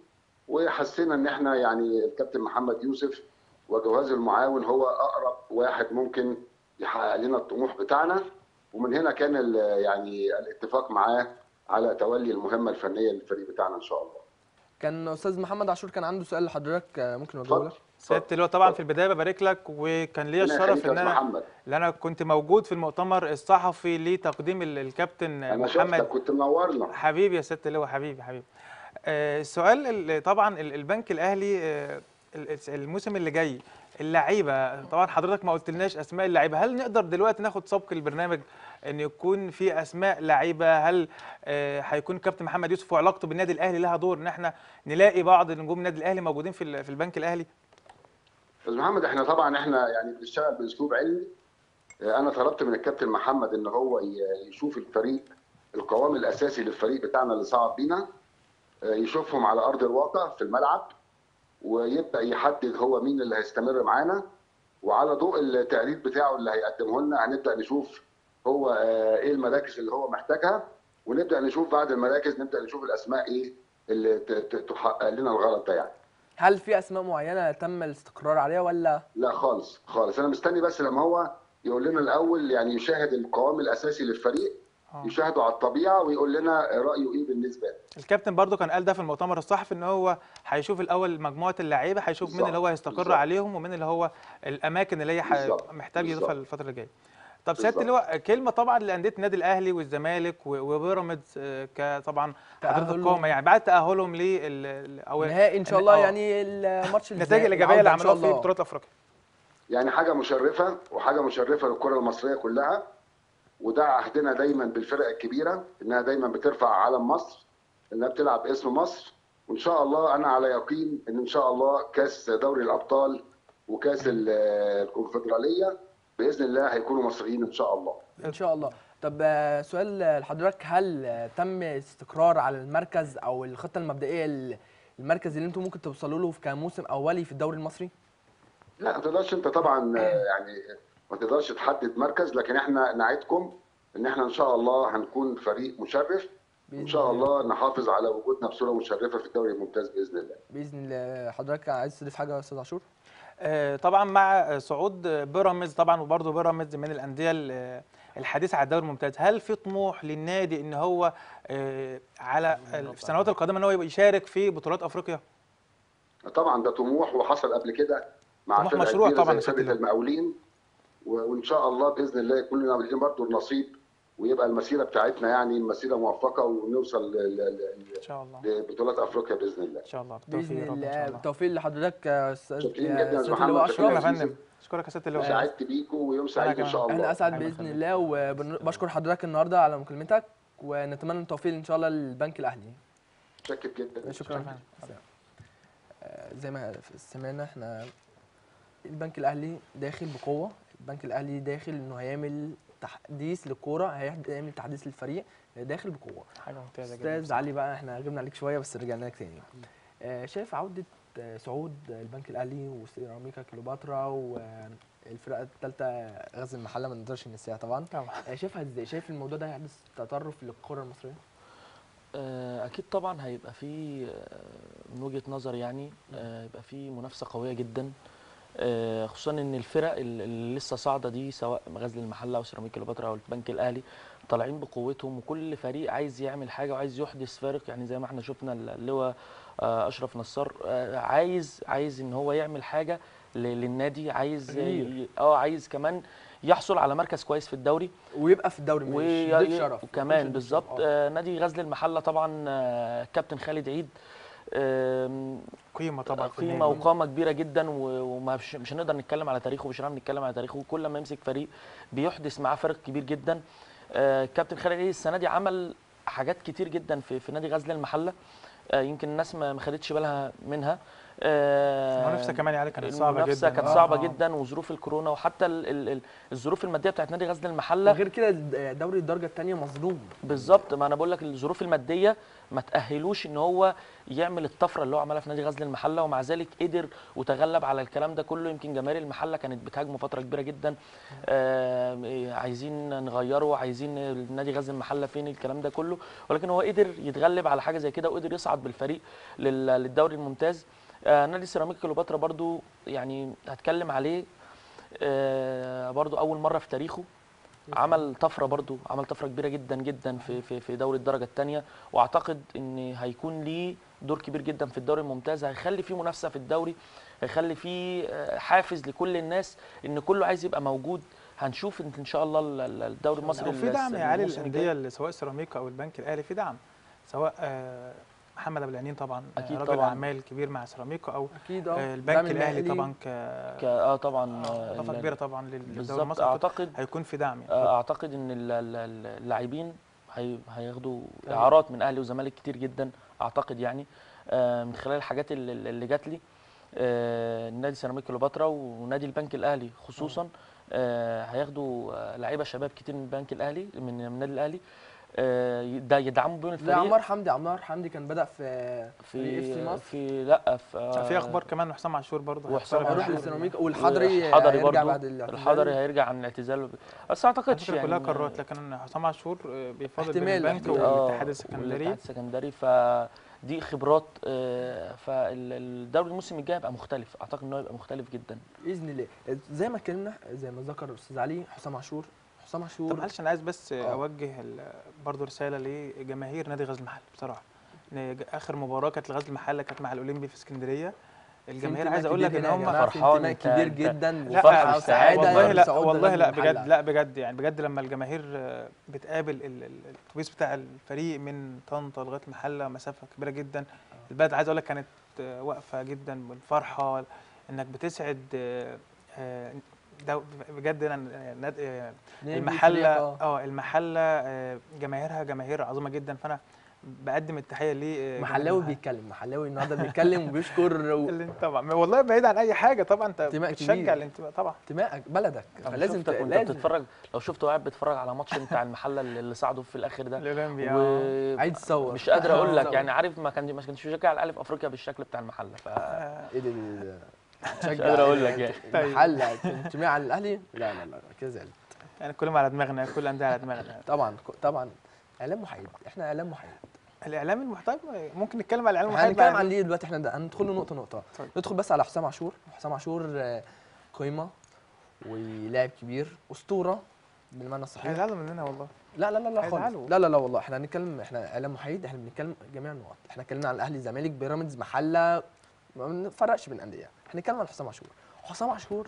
وحسينا إن إحنا يعني الكابتن محمد يوسف وجهازه المعاون هو أقرب واحد ممكن يحقق لنا الطموح بتاعنا. ومن هنا كان يعني الاتفاق معاه على تولي المهمة الفنية للفريق بتاعنا إن شاء الله. كان أستاذ محمد عاشور كان عنده سؤال لحضرتك آه، ممكن أوجهه لك؟ سياده اللواء طبعا في البداية ببارك لك وكان ليا الشرف إن أنا ان أنا كنت موجود في المؤتمر الصحفي لتقديم ال- الكابتن شفتك محمد كنت منورنا. حبيبي يا ست اللواء حبيبي حبيبي. آه، السؤال ال- طبعا ال- البنك الأهلي آه، ال- الموسم اللي جاي اللعيبة طبعا حضرتك ما قلتلناش أسماء اللعيبة. هل نقدر دلوقتي ناخد سبق البرنامج إن يكون في أسماء لعيبة؟ هل آه، هيكون كابتن محمد يوسف وعلاقته بالنادي الأهلي لها دور إن إحنا نلاقي بعض نجوم النادي الأهلي موجودين في البنك الأهلي؟ أستاذ محمد إحنا طبعا إحنا يعني بنشتغل بأسلوب علمي. آه، أنا طلبت من الكابتن محمد إن هو يشوف الفريق القوام الأساسي للفريق بتاعنا اللي صعد بينا. آه، يشوفهم على أرض الواقع في الملعب ويبدأ يحدد هو مين اللي هيستمر معانا. وعلى ضوء التقرير بتاعه اللي هيقدمه لنا هنبدأ نشوف هو آه، إيه المراكز اللي هو محتاجها. ونبدأ نشوف بعد المراكز نبدأ نشوف الأسماء إيه اللي تحقق لنا الغرض ده يعني. هل في أسماء معينة تم الاستقرار عليها ولا لا خالص خالص أنا مستني بس لما هو يقول لنا الأول يعني يشاهد القوام الأساسي للفريق آه. يشاهده على الطبيعة ويقول لنا رأيه إيه بالنسبة له الكابتن برضو كان قال ده في المؤتمر الصحفي إن هو هيشوف الأول مجموعة اللعيبة هيشوف مين اللي هو هيستقر. عليهم ومين اللي هو الأماكن اللي هي محتاج يضيفها. الفترة اللي جاية طب سيادة. اللواء كلمة طبعا لأندية النادي الأهلي والزمالك وبيراميدز آه، كطبعا حضرتك. قومه يعني بعد تأهلهم لل أو نهائي إن شاء الله آه. يعني الماتش النتائج الإيجابية اللي عملوها في بطولات أفريقيا يعني حاجة مشرفة وحاجة مشرفة للكرة المصرية كلها وده عهدنا دايما بالفرق الكبيرة إنها دايما بترفع علم مصر إنها بتلعب اسم مصر وإن شاء الله أنا على يقين إن إن شاء الله كأس دوري الأبطال وكأس ال- الكونفدرالية بإذن الله هيكونوا مصريين إن شاء الله. إن شاء الله. طب آه، سؤال لحضرتك هل آه، تم استقرار على المركز أو الخطة المبدئية المركز اللي أنتم ممكن توصلوا له في كموسم أولي في الدوري المصري؟ لا ما تقدرش انت طبعا آه، يعني ما تقدرش تحدد مركز لكن إحنا نعدكم إن إحنا إن شاء الله هنكون فريق مشرف. وان شاء الله نحافظ على وجودنا بصورة مشرفة في الدوري الممتاز بإذن الله. بإذن الله. حضرتك عايز تضيف حاجة يا أستاذ عاشور؟ طبعا مع صعود بيراميدز طبعا وبرضه بيراميدز من الأندية ال- الحديثة على الدوري الممتاز. هل في طموح للنادي إن هو آه، على في السنوات القادمة إن هو يبقى يشارك في بطولات أفريقيا؟ طبعا ده طموح وحصل قبل كده مع طموح مشروع طبعا. المقاولين وإن شاء الله بإذن الله يكون لنا لنا برضه النصيب ويبقى المسيرة بتاعتنا يعني مسيرة موفقة ونوصل ل- ل- إن شاء الله. ل- لبطولات أفريقيا بإذن الله. إن شاء الله. بالتوفيق باذن الله. بالتوفيق لحضرتك يا أستاذ اللواء شكرا يا اشرف فندم. اشكرك يا سياده اللواء سعدت بيكم ويوم سعيد إن شاء الله. إحنا اسعد بإذن. الله وبشكر حضرتك النهارده على مكالمتك ونتمنى التوفيق إن شاء الله للبنك الأهلي. متشكر جدا. شكرا شكراً. آه، زي ما سمعنا إحنا البنك الأهلي داخل بقوة. البنك الأهلي داخل إنه هيعمل تحديث للكورة هيعمل تحديث للفريق داخل بقوة. حاجة ممتازة جدا. أستاذ علي بقى إحنا غبنا عليك شوية بس رجعنا لك تاني. آه، شايف عودة آه، صعود البنك الأهلي وسيراميكا كليوباترا والفرقة الثالثه غزل المحلة ما نقدرش ننساها طبعا. طبعا. آه، شايفها إزاي؟ شايف الموضوع ده هيحدث تطرف للكرة المصرية؟ آه، أكيد طبعا هيبقى في من وجهة نظر يعني آه، يبقى في منافسة قوية جدا. آه، خصوصا إن الفرق ال- اللي لسه صاعدة دي سواء غزل المحلة أو سيراميكا كليوباترا أو البنك الأهلي طالعين بقوتهم وكل فريق عايز يعمل حاجة وعايز يحدث فارق يعني زي ما إحنا شفنا اللواء آه، أشرف نصار آه، عايز عايز إن هو يعمل حاجة ل- للنادي عايز آه عايز كمان يحصل على مركز كويس في الدوري ويبقى في الدوري مش وي- شرف وكمان بالظبط. آه. آه، نادي غزل المحلة طبعا آه، كابتن خالد عيد قيمة طبعا قيمة. وقامة كبيرة جدا و- وما مش, مش هنقدر نتكلم على تاريخه مش هنعرف نتكلم على تاريخه. كل ما يمسك فريق بيحدث معاه فرق كبير جدا. آه، كابتن خالد عيد السنة دي عمل حاجات كتير جدا في في نادي غزل المحلة. آه، يمكن الناس ما خدتش بالها منها. المنافسة كمان يعني كانت صعبة جدا. المنافسه كانت آه، صعبة آه. جدا وظروف الكورونا وحتى ال- ال- ال- الظروف المادية بتاعت نادي غزل المحلة. وغير كده دوري الدرجة الثانية مظلوم. بالظبط ما أنا بقول لك الظروف المادية ما تأهلوش إن هو يعمل الطفرة اللي هو عملها في نادي غزل المحلة ومع ذلك قدر وتغلب على الكلام ده كله. يمكن جماهير المحلة كانت بتهاجمه فترة كبيرة جدا. آه عايزين نغيره عايزين نادي غزل المحلة فين الكلام ده كله. ولكن هو قدر يتغلب على حاجة زي كده وقدر يصعد بالفريق لل- للدوري الممتاز. آه نادي سيراميكا كليوباترا برضو يعني هتكلم عليه آه برضو أول مرة في تاريخه. عمل طفرة برضو عمل طفرة كبيرة جدا جدا في في في دوري الدرجة الثانية وأعتقد إن هيكون ليه دور كبير جدا في الدوري الممتاز. هيخلي فيه منافسة في الدوري هيخلي فيه آه، حافز لكل الناس إن كله عايز يبقى موجود. هنشوف إن إن شاء الله ال- ال- الدوري المصري وفي دعم يا علي. للانديه اللي سواء سيراميكا أو البنك الأهلي في دعم. سواء آه، محمد ابو العنين طبعا آه، أكيد راجل طبعاً. أعمال كبير مع سيراميكا أو أكيد آه، آه البنك الأهلي طبعا ك آه طبعا آه، آه، إضافة كبيرة طبعا لل- للدوري المصري. أعتقد هيكون في دعم يعني. آه، أعتقد إن ال- ال- ال- اللاعبين هي- هياخدوا إعارات من أهلي وزمالك كتير جدا أعتقد يعني. آه، من خلال الحاجات اللي جات لي آه، نادي سيراميكا كليوباترا ونادي البنك الأهلي خصوصا آه، هياخدوا آه، لعيبة شباب كتير من البنك الأهلي من من النادي الأهلي. آه، ده يدعموا بين زي الفريق؟ عمار حمدي عمار حمدي كان بدأ في سي في مصر. في لا في في أخبار كمان إن حسام عاشور برضه وحسام هيختار هيروح عاشور. للسيراميكا والحضري الحضري هيرجع برضو بعد الاعتزال. الحضري هيرجع عن الاعتزال. بس أعتقدش يعني كلها قرارات لكن حسام عاشور آه، بيفاضل بين البنك احتمال. والاتحاد آه، السكندري. والاتحاد السكندري. فدي خبرات آه، فالدوري الموسم الجاي هيبقى مختلف. أعتقد إن هو هيبقى مختلف جدا. بإذن الله. زي ما اتكلمنا زي ما ذكر الأستاذ علي حسام عاشور حسام طب عاشور معلش أنا عايز بس آه. أوجه برضه رسالة لجماهير نادي غزل المحله بصراحة. إن ج- آخر مباراة كانت لغزل المحله كانت مع الأولمبي في اسكندرية. الجماهير عايز أقول لك إن هم فرحان فرحان كبير انت- جدا. وفرحه وسعاده والله لا والله لا بجد. لا بجد يعني بجد لما الجماهير آه، بتقابل ال- ال- الأتوبيس بتاع الفريق من طنطا لغايه المحله مسافة كبيرة جدا. البلد عايز أقول لك كانت آه، واقفة جدا بالفرحة إنك بتسعد آه، آه، دو- بجد ناد- آه، نادي المحلة آه. آه المحلة آه، جماهيرها جماهير عظيمة جدا فأنا بقدم التحية ليه محلاوي بيتكلم محلاوي النهارده بيتكلم وبيشكر و- <laughs> اللي انت طبعا والله بعيد عن أي حاجة طبعا أنت انتماء بتشجع كبير. الانتماء طبعا انتمائك بلدك فلازم شفتك ت- وانت لازم بتتفرج لو شفته قاعد بيتفرج على ماتش بتاع المحلة اللي صعدوا في الآخر ده الاولمبي آه. و... عايز تصور مش قادر أقول <laughs> لك. يعني عارف ما كان ما كانش بيشجع الأهلي في أفريقيا بالشكل بتاع المحلة ف آه، إيه ده ده- ده- مش قادر أقول لك يعني. طيب. محل على الأهلي؟ لا لا لا كده زعلت يعني كلهم على دماغنا كل الانديه على دماغنا. طبعا طبعا. إعلام محايد إحنا إعلام محايد. الإعلام المحترم ممكن نتكلم على الإعلام المحايد هنتكلم عن. ليه دلوقتي إحنا ده؟ هندخل له نقطة نقطة. طيب. ندخل بس على حسام عاشور. حسام عاشور آه، قيمة ولاعب كبير أسطورة بالمعنى الصحيح. هيزعلوا مننا والله. لا لا لا لا خالص. لا لا لا والله. إحنا هنتكلم إحنا إعلام محايد إحنا بنتكلم جميع النقط إحنا اتكلمنا عن الأهلي الزمالك بيراميدز محلة ما بنفرقش بين الأندية. إحنا هنتكلم عن حسام عاشور. حسام عاشور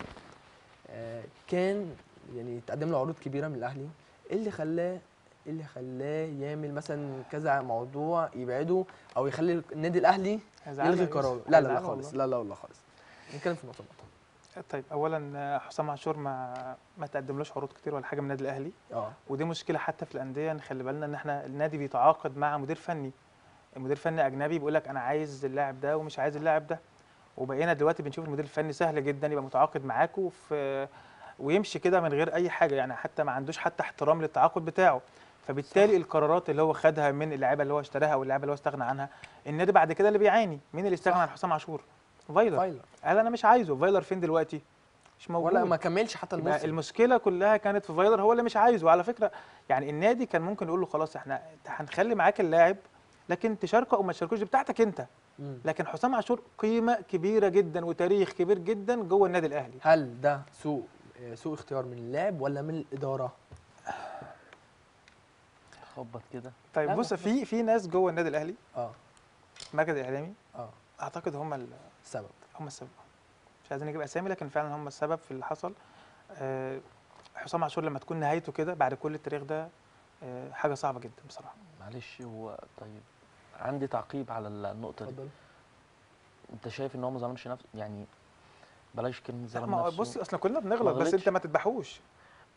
آه، كان يعني تقدم له عروض كبيرة من الأهلي اللي خلاه اللي خلاه يعمل مثلا كذا موضوع يبعده أو يخلي النادي الأهلي يلغي قراره لا لا لا خالص. لا لا والله خالص. نتكلم في نقطه نقطه طيب اولا آه، حسام عاشور ما ما تقدملوش عروض كتير ولا حاجة من النادي الأهلي. آه. ودي مشكلة حتى في الأندية نخلي بالنا إن إحنا النادي بيتعاقد مع مدير فني. المدير فني أجنبي بيقول لك أنا عايز اللاعب ده ومش عايز اللاعب ده. وبقينا دلوقتي بنشوف المدير الفني سهل جدا يبقى متعاقد معاكوا في ويمشي كده من غير أي حاجة يعني حتى ما عندوش حتى احترام للتعاقد بتاعه. فبالتالي صح. القرارات اللي هو خدها من اللعيبة اللي هو اشتراها أو اللعيبة اللي هو استغنى عنها النادي بعد كده اللي بيعاني. مين اللي استغنى عن حسام عاشور؟ فايلر. فايلر. قال أنا مش عايزه. فايلر فين دلوقتي؟ مش موجود. ولا ما كملش حتى الموسم. المشكلة كلها كانت في فايلر هو اللي مش عايزه. وعلى فكرة يعني النادي كان ممكن يقول له خلاص إحنا هنخلي معاك اللاعب لكن تشاركه أو ما تشاركوش دي بتاعتك أنت. لكن حسام عاشور قيمة كبيرة جدا وتاريخ كبير جدا جوه النادي الأهلي. هل ده سوء سوء اختيار من اللاعب ولا من الإدارة؟ خبط كده. طيب بص. في في ناس جوه النادي الأهلي. آه. المركز الاعلامي آه. أعتقد هم ال- السبب. هم السبب. مش عايزين نجيب أسامي لكن فعلا هم السبب في اللي حصل. آه، حسام عاشور لما تكون نهايته كده بعد كل التاريخ ده آه، حاجة صعبة جدا بصراحة. معلش هو طيب عندي تعقيب على النقطة دي اتفضل انت شايف ان هو ما ظلمش نفسه يعني بلاش كلمة ظلم ما هو نفسه بص أصلا كلنا بنغلط بس. انت ما تذبحوش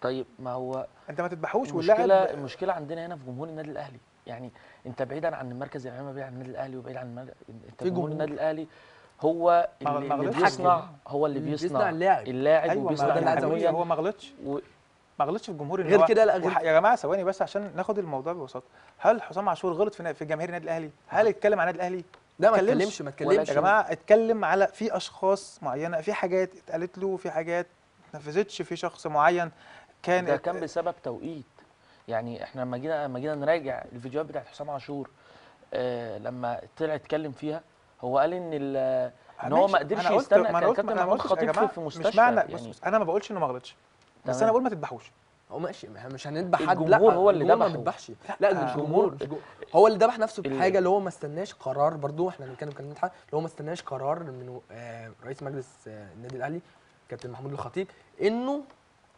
طيب ما هو انت ما تذبحوش المشكلة واللاعب المشكلة عندنا هنا في جمهور النادي الأهلي يعني انت بعيدا عن المركز الاعلامي بعيد عن النادي الأهلي وبعيد عن انت في جمهور. النادي الأهلي هو اللي, اللي. بيصنع هو اللي بيصنع بيصنع اللاعب. اللاعب ما وبيصنع الهوية هو ما غلطش و... ما غلطش في الجمهور غير كده لا، غير يا جماعة ثواني بس عشان ناخد الموضوع ببساطة. هل حسام عاشور غلط في في جماهير النادي الأهلي؟ هل اتكلم عن النادي الأهلي؟ لا ما اتكلمش. ما اتكلمش. يا جماعة اتكلم على في أشخاص معينة في حاجات اتقالت له في حاجات ما اتنفذتش في شخص معين. كان ده كان بسبب توقيت. يعني إحنا لما جينا لما جينا نراجع الفيديوهات بتاعت حسام عاشور آه لما طلع اتكلم فيها هو قال إن ال- إن هو ما قدرش يستنى كان كابتن محمود خطيب في, في مش مستشفى معنى يعني. بص أنا ما بقولش إنه ما غلطش. بس. أنا بقول ما تذبحوش هو ماشي مش هنذبح حد الجمهور لأ هو اللي الجمهور ما. بيذبحش لا آه. الجمهور مش جمهور. هو اللي ذبح نفسه بحاجه اللي هو ما استناش قرار برضو إحنا بنتكلم كلمه حق اللي هو ما استناش قرار من آه، رئيس مجلس آه، النادي الأهلي كابتن محمود الخطيب إنه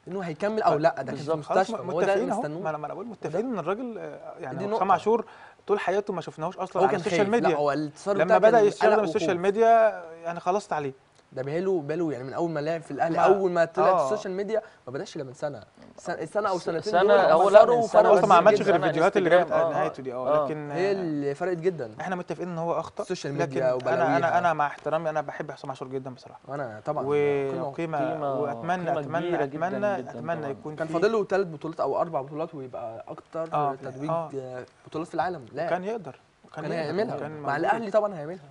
إنه هيكمل أو لأ ده كان في هو ده متفقين اللي ما مستنوه أنا ما أنا بقول متفقين إن الراجل آه، يعني. حسام عاشور طول حياته ما شفناهوش أصلا هو على السوشيال خايف لأ ميديا هو التصرف لما بدأ يستخدم قلق السوشيال. ميديا يعني خلصت عليه ده بقاله بقاله يعني من أول ما لعب في الأهلي أول ما طلعت آه. السوشيال ميديا ما بدأش إلا من سنة سنه, سنة أو سنتين سنة دول هو لا، سنة أصلا ما عملش. غير. الفيديوهات اللي جابت آه، آه. نهايته دي آه آه. لكن هي آه، اللي فرقت جدا إحنا متفقين إن هو أخطأ السوشيال لكن ميديا أنا وبلاويها. أنا أنا مع احترامي أنا بحب حسام عاشور جدا بصراحة وأنا طبعا. وقيمه قيمة- واتمنى اتمنى اتمنى أتمنى. يكون كان في- فاضل له ثلاث بطولات أو أربع بطولات ويبقى أكتر آه، تتويج آه. آه، بطولات في العالم لا كان يقدر كان هيعملها مع. الأهلي طبعا هيعملها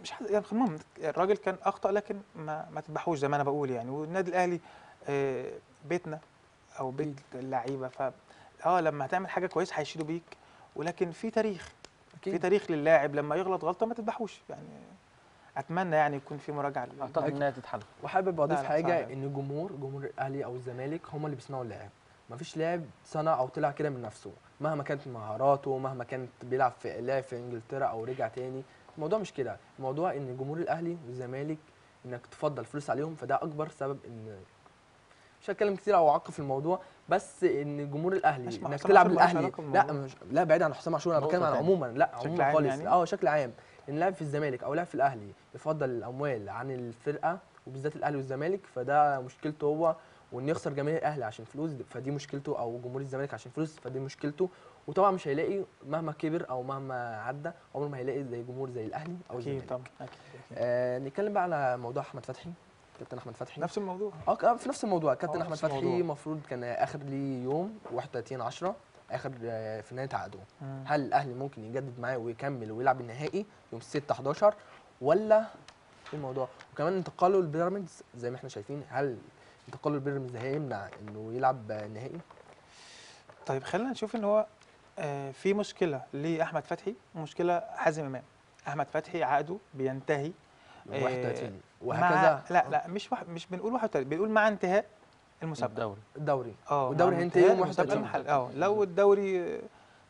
ومش حد يعني المهم الراجل كان أخطأ لكن ما ما تذبحوش زي ما أنا بقول يعني. والنادي الأهلي آه، بيتنا أو بيت اللعيبة ف آه لما هتعمل حاجة كويسه هيشيلوا بيك. ولكن في تاريخ. في تاريخ للاعب. لما يغلط غلطة ما تذبحوش. يعني أتمنى يعني يكون في مراجعة أعتقد إنها تتحل. وحابب أضيف حاجة. إن الجمهور جمهور الأهلي أو الزمالك هم اللي بيصنعوا اللاعب مفيش لاعب صنع أو طلع كده من نفسه. مهما كانت مهاراته مهما كانت بيلعب في لعب في إنجلترا أو رجع تاني الموضوع مش كده الموضوع إن جمهور الأهلي والزمالك إنك تفضل فلوس عليهم فده أكبر سبب إن مش هتكلم كتير أو أعقب في الموضوع بس إن جمهور الأهلي إنك تلعب الأهلي لا. مش لا بعيد عن حسام عاشور أنا بتكلم عن. عموما لا عموما خالص يعني؟ آه بشكل عام إن لاعب في الزمالك أو لاعب في الأهلي يفضل الأموال عن الفرقة وبالذات الأهلي والزمالك فده مشكلته هو وإن يخسر جماهير الأهلي عشان فلوس فدي مشكلته أو جمهور الزمالك عشان فلوس فدي مشكلته وطبعا مش هيلاقي مهما كبر أو مهما عدى عمره ما هيلاقي زي جمهور زي الأهلي أو أكيد الزمالك. طبعا أكيد. آه نتكلم بقى على موضوع أحمد فتحي كابتن أحمد فتحي. نفس الموضوع. آه ك- في نفس الموضوع. كابتن آه، أحمد فتحي. المفروض كان آخر ليه يوم 31 10 آخر آه، في نهايه عقده. هل الأهلي ممكن يجدد معاه ويكمل ويلعب النهائي يوم 6 11 ولا إيه الموضوع؟ وكمان انتقاله لبيراميدز زي ما إحنا شايفين هل انتقاله لبيراميدز هيمنع إنه يلعب آه، نهائي؟ طيب خلينا نشوف إن هو آه، في مشكلة لأحمد فتحي ومشكله حازم إمام. أحمد فتحي عقده بينتهي يوم آه، 31 مع وهكذا. لا لا مش واحد مش بنقول 31 بنقول مع انتهاء المسابقة. الدوري. الدوري. آه والدوري مع هينتهي انتهاء يوم المسابقة 31. المحل- آه لو الدوري آه،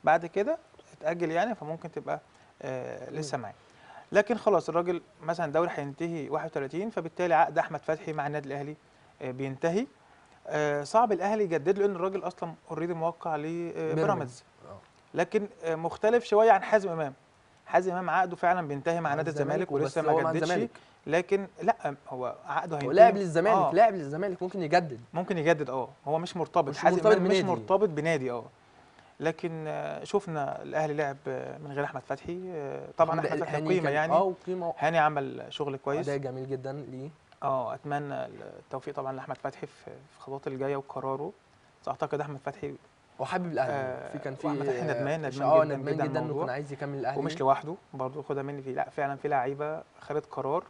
بعد كده اتأجل يعني فممكن تبقى آه لسه معاه لكن خلاص الراجل مثلا الدوري هينتهي 31 فبالتالي عقد أحمد فتحي مع النادي الأهلي آه بينتهي. آه صعب الأهلي يجدد له لأن الراجل أصلا اوريدي موقع لبيراميدز. آه. لكن مختلف شوية عن حازم إمام. حازم إمام عقده فعلا بينتهي مع نادي الزمالك ولسه ما جددش. لكن لا هو عقده هينتهي. لاعب للزمالك آه. لاعب للزمالك ممكن يجدد. ممكن يجدد آه. هو مش مرتبط. مش حازم مرتبط مش بنادي. مرتبط بنادي آه. لكن شفنا الأهلي لعب من غير أحمد فتحي. آه، طبعا أحمد فتحي قيمة يعني. آه وقيمة. هاني عمل شغل كويس. أداء جميل جدا ليه. آه أتمنى التوفيق طبعا لأحمد فتحي في الخطوات الجاية وقراره. أعتقد أحمد فتحي وحابب الاهلي آه، في كان في وأحمد فتحي ندمان- ندمان آه جداً ندمان جداً جدا إنه. كان عايز يكمل الاهلي ومش لوحده برضه خدها مني في لأ فعلا في لعيبة خدت قرار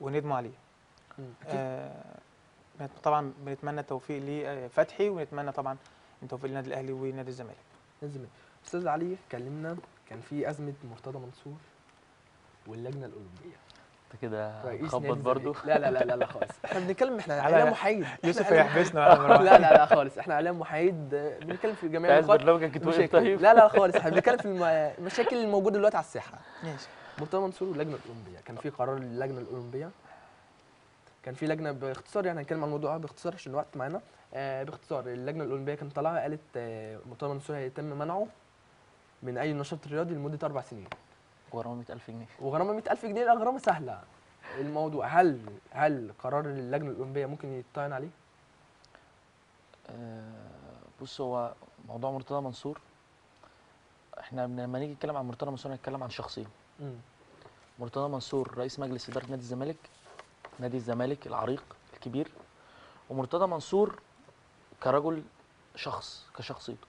وندموا عليه. آه طبعا بنتمنى التوفيق لفتحي ونتمنى طبعا التوفيق للنادي الأهلي ونادي الزمالك. لازم أستاذ علي كلمنا كان في أزمة مرتضى منصور واللجنة الأولمبية. انت كده رئيس خبط نادي برضو. الزمالك. لا لا لا لا, لا خالص. <laughs> إحنا بنتكلم إحنا اعلام محايد يوسف هيحبسنا. لا لا لا خالص. إحنا اعلام محايد آه، بنتكلم في جميع النقاط. برنامجك يتوقف؟ مشاكل. طيب. لا لا خالص. إحنا بنتكلم في الم- المشاكل الموجودة دلوقتي على الساحة. ماشي. مرتضى منصور واللجنه الأولمبية. كان في قرار للجنة الأولمبية. كان في لجنة باختصار يعني هنتكلم عن الموضوع باختصار عشان الوقت معانا. آه باختصار اللجنة الأولمبية كانت طالعة قالت آه مرتضى منصور هيتم منعه من أي نشاط رياضي لمدة أربع سنين. غرامه 100000 جنيه. وغرامة 100000 جنيه؟ لا غرامة سهلة. الموضوع هل هل قرار اللجنة الأولمبية ممكن يتطعن عليه؟ آه، بص هو موضوع مرتضى منصور. إحنا لما نيجي نتكلم عن مرتضى منصور هنتكلم عن شخصين. مرتضى منصور رئيس مجلس إدارة نادي الزمالك نادي الزمالك العريق الكبير. ومرتضى منصور كرجل شخص كشخصيته.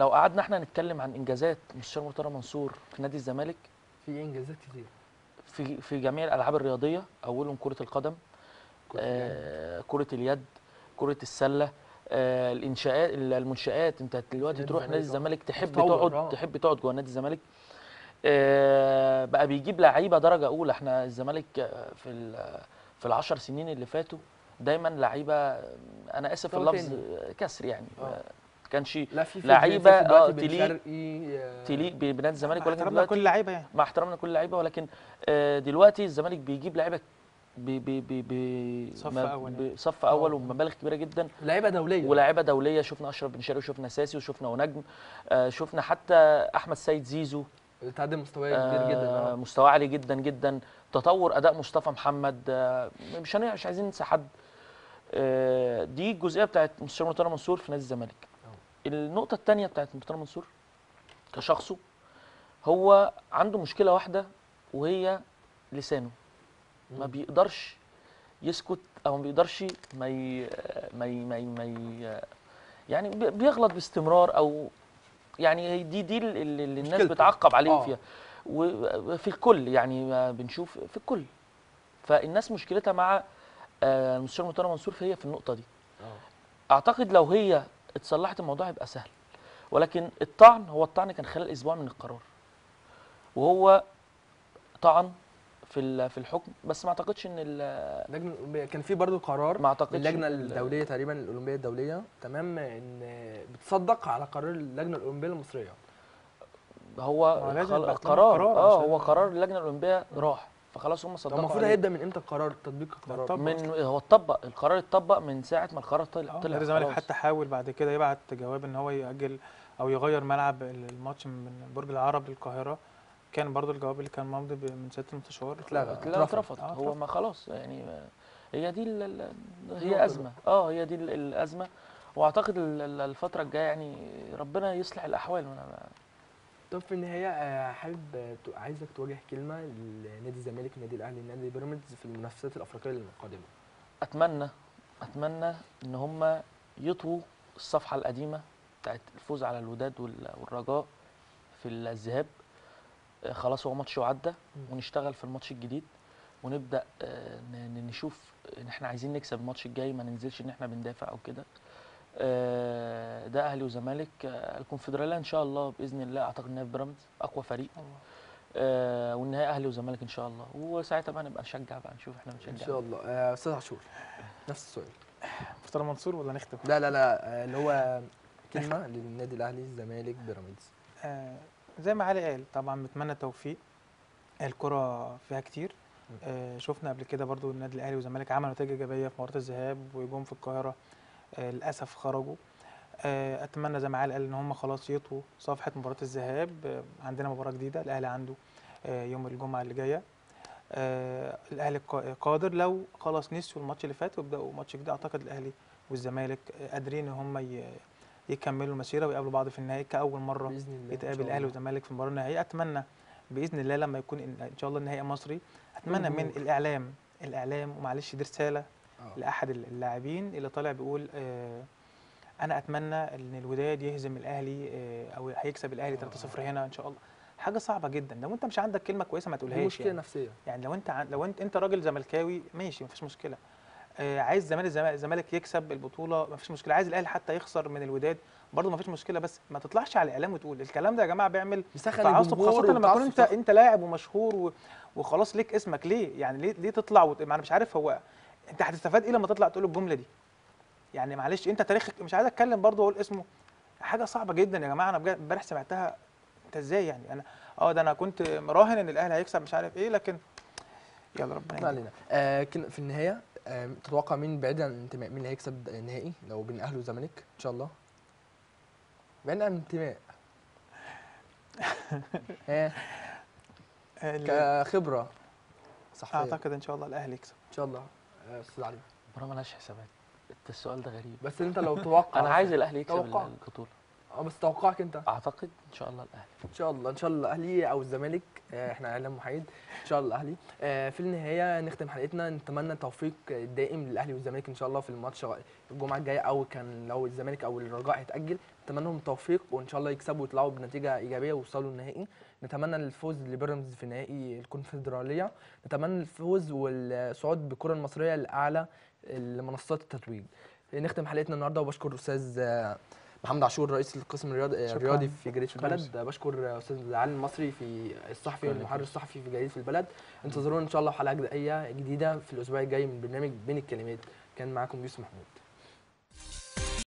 لو قعدنا إحنا نتكلم عن إنجازات مستشار مرتضى منصور في نادي الزمالك في إنجازات كتير في في جميع الألعاب الرياضية أولهم كرة القدم كرة اليد. آه كرة اليد كرة السلة آه الإنشاءات المنشآت انت دلوقتي تروح نادي الزمالك، الزمالك تحب تقعد آه. تحب تقعد جوه نادي الزمالك آه بقى بيجيب لعيبة درجة أولى إحنا الزمالك آه، في ال- في العشر سنين اللي فاتوا دايما لعيبة آه، أنا آسف في اللفظ. آه، كسر يعني آه. كانش دلوقتي آه، تليق- آه، تليق بنادي الزمالك ولكن احترامنا دلوقتي كل لعيبة يعني. مع احترامنا لكل اللعيبه ولكن آه، دلوقتي الزمالك بيجيب لعيبة ب ب ب ب صف ما- أول يعني. بصف أول ومبالغ كبيرة جدا. لعيبة دولية. ولاعيبه دولية شفنا أشرف بن شرقي وشفنا ساسي وشفنا ونجم شفنا حتى أحمد سيد زيزو. الاتحاد مستواه كبير جدا. مستواه عالي جدا جدا. تطور أداء مصطفى محمد مش مش عايزين ننسى حد. دي الجزئية بتاعت مستشار مرتضى منصور في نادي الزمالك. النقطة الثانية بتاعت مرتضى منصور كشخصه هو عنده مشكلة واحدة وهي لسانه ما بيقدرش يسكت أو ما بيقدرش ما ي... ما ي... ما, ي... ما ي... يعني بي- بيغلط باستمرار أو يعني دي دي اللي الناس. بتعقب عليه آه. فيها وفي الكل يعني ما بنشوف في الكل فالناس مشكلتها مع آه، المستشار مرتضى منصور هي في النقطة دي آه. أعتقد لو هي اتصلحت الموضوع هيبقى سهل. ولكن الطعن هو الطعن كان خلال أسبوع من القرار. وهو طعن في في الحكم بس ما أعتقدش إن ال- اللجنه الأولمبية كان في برضو قرار ما أعتقدش اللجنة الدولية تقريبا الأولمبية الدولية تمام إن بتصدق على قرار اللجنة الأولمبية المصرية. هو قرار. قرار آه هو قرار اللجنة الأولمبية راح. فخلاص هم طب صدقوا المفروض. هيبدأ من إمتى القرار؟ تطبيق القرار. من هو اتطبق. القرار اتطبق من ساعة ما القرار طلع آه. طلع نادي الزمالك. حتى حاول بعد كده يبعت جواب إن هو يأجل أو يغير ملعب الماتش من برج العرب للقاهرة. كان برضو الجواب اللي كان ممضي من سياده المستشار اتلغى. لا اترفض. اترفض. آه، هو. ما خلاص يعني ما- هي دي ال- هي أزمة. آه هي دي ال- الأزمة. وأعتقد ال- ال- الفترة الجاية يعني ربنا يصلح الأحوال. أنا- طب في النهاية آه، حابب ت- عايزك توجه كلمة لنادي الزمالك النادي الأهلي النادي بيراميدز في المنافسات الأفريقية القادمه أتمنى أتمنى إن هم يطووا الصفحة القديمة بتاعت الفوز على الوداد وال- والرجاء في الذهاب. آه، خلاص هو ماتش وعدى ونشتغل في الماتش الجديد ونبدأ آه، ن- ن- نشوف إن إحنا عايزين نكسب الماتش الجاي ما ننزلش إن إحنا بندافع أو كده. ده أهلي وزمالك. آه، الكونفدرالية إن شاء الله بإذن الله أعتقد إنها في بيراميدز أقوى فريق. آه، والنهائي أهلي وزمالك إن شاء الله. وساعتها بقى نبقى نشجع بقى نشوف إحنا بنشجع ان شاء الله. آه، أستاذ عاشور نفس السؤال. مفترض منصور ولا نختم؟ لا لا لا آه، اللي هو كلمة للنادي الأهلي الزمالك بيراميدز. آه زي ما علي قال طبعا بتمنى التوفيق. الكرة فيها كتير. آه شفنا قبل كده برضو النادي الأهلي والزمالك عملوا نتائج إيجابية في مباراة الذهاب وجم في القاهرة. آه للأسف خرجوا آه أتمنى زي ما علي قال إن هم خلاص يطووا صفحة مباراة الذهاب آه عندنا مباراة جديدة الأهلي عنده آه يوم الجمعة اللي جاية آه الأهلي قا- قادر لو خلاص نسيوا الماتش اللي فات ويبداوا ماتش جديد أعتقد الأهلي والزمالك آه، قادرين إن هم يكملوا المسيرة ويقابلوا بعض في النهائي كأول مرة بإذن الله يتقابل الأهلي. والزمالك في المباراة النهائية أتمنى بإذن الله لما يكون ان شاء الله النهائي مصري أتمنى من. الإعلام الإعلام ومعلش دي رساله آه. لأحد اللاعبين اللي طالع بيقول آه أنا أتمنى إن الوداد يهزم الأهلي آه أو هيكسب الأهلي 3-0 هنا إن شاء الله. حاجة صعبة جدا. لو أنت مش عندك كلمة كويسة ما تقولهاش مشكلة يعني. نفسية. يعني لو أنت لو انت أنت راجل زملكاوي ماشي مفيش مشكلة. آه عايز زمان الزمالك يكسب البطولة مفيش مشكلة. عايز الأهلي حتى يخسر من الوداد برضه مفيش مشكلة. بس ما تطلعش على الإعلام وتقول الكلام ده يا جماعة بيعمل تعصب خاصة لما تكون انت. أنت لاعب ومشهور و... وخلاص ليك اسمك. ليه؟ يعني ليه ليه تطلع وت... أنا مش عارف هو انت هتستفاد إيه لما تطلع تقول الجملة دي؟ يعني معلش انت تاريخك مش عايز اتكلم برضه واقول اسمه. حاجة صعبة جدا يا جماعة أنا امبارح سمعتها. انت إزاي يعني؟ أنا آه ده أنا كنت مراهن ان الاهلي هيكسب مش عارف إيه لكن يلا ربنا ما. علينا. آه في النهاية آه تتوقع مين بعيد عن الانتماء مين اللي هيكسب النهائي؟ لو بين الاهلي والزمالك إن شاء الله. بعيد عن الانتماء <laughs> ها؟ كخبرة. صحفيه أعتقد إن شاء الله الأهلي يكسب. إن شاء الله. أستاذ علي المباراه ملهاش حسابات. انت السؤال ده غريب. بس انت لو توقع <laughs> أنا عايز الأهلي يكسب توقع. البطولة. آه بس توقعك انت. أعتقد إن شاء الله الأهلي. إن شاء الله إن شاء الله الأهلي أو الزمالك. آه، إحنا إعلام محايد. إن شاء الله الأهلي. آه، في النهاية نختم حلقتنا. نتمنى التوفيق الدائم للأهلي والزمالك إن شاء الله في الماتش الجمعة الجاية أو كان لو الزمالك أو الرجاء هيتأجل. نتمنى لهم التوفيق وإن شاء الله يكسبوا ويطلعوا بنتيجة إيجابية ويوصلوا النهائي. نتمنى الفوز لبيراميدز في نهائي الكونفدرالية نتمنى الفوز والصعود بالكرة المصرية لاعلى منصات التتويج. نختم حلقتنا النهارده وبشكر أستاذ آه، محمد عاشور رئيس القسم الرياضي في جريدة. البلد. بشكر أستاذ علي المصري في الصحفي والمحرر. الصحفي في جريدة البلد. انتظرونا إن شاء الله حلقة جديدة جديده في الأسبوع الجاي من برنامج بين الكلمات. كان معاكم يوسف محمود.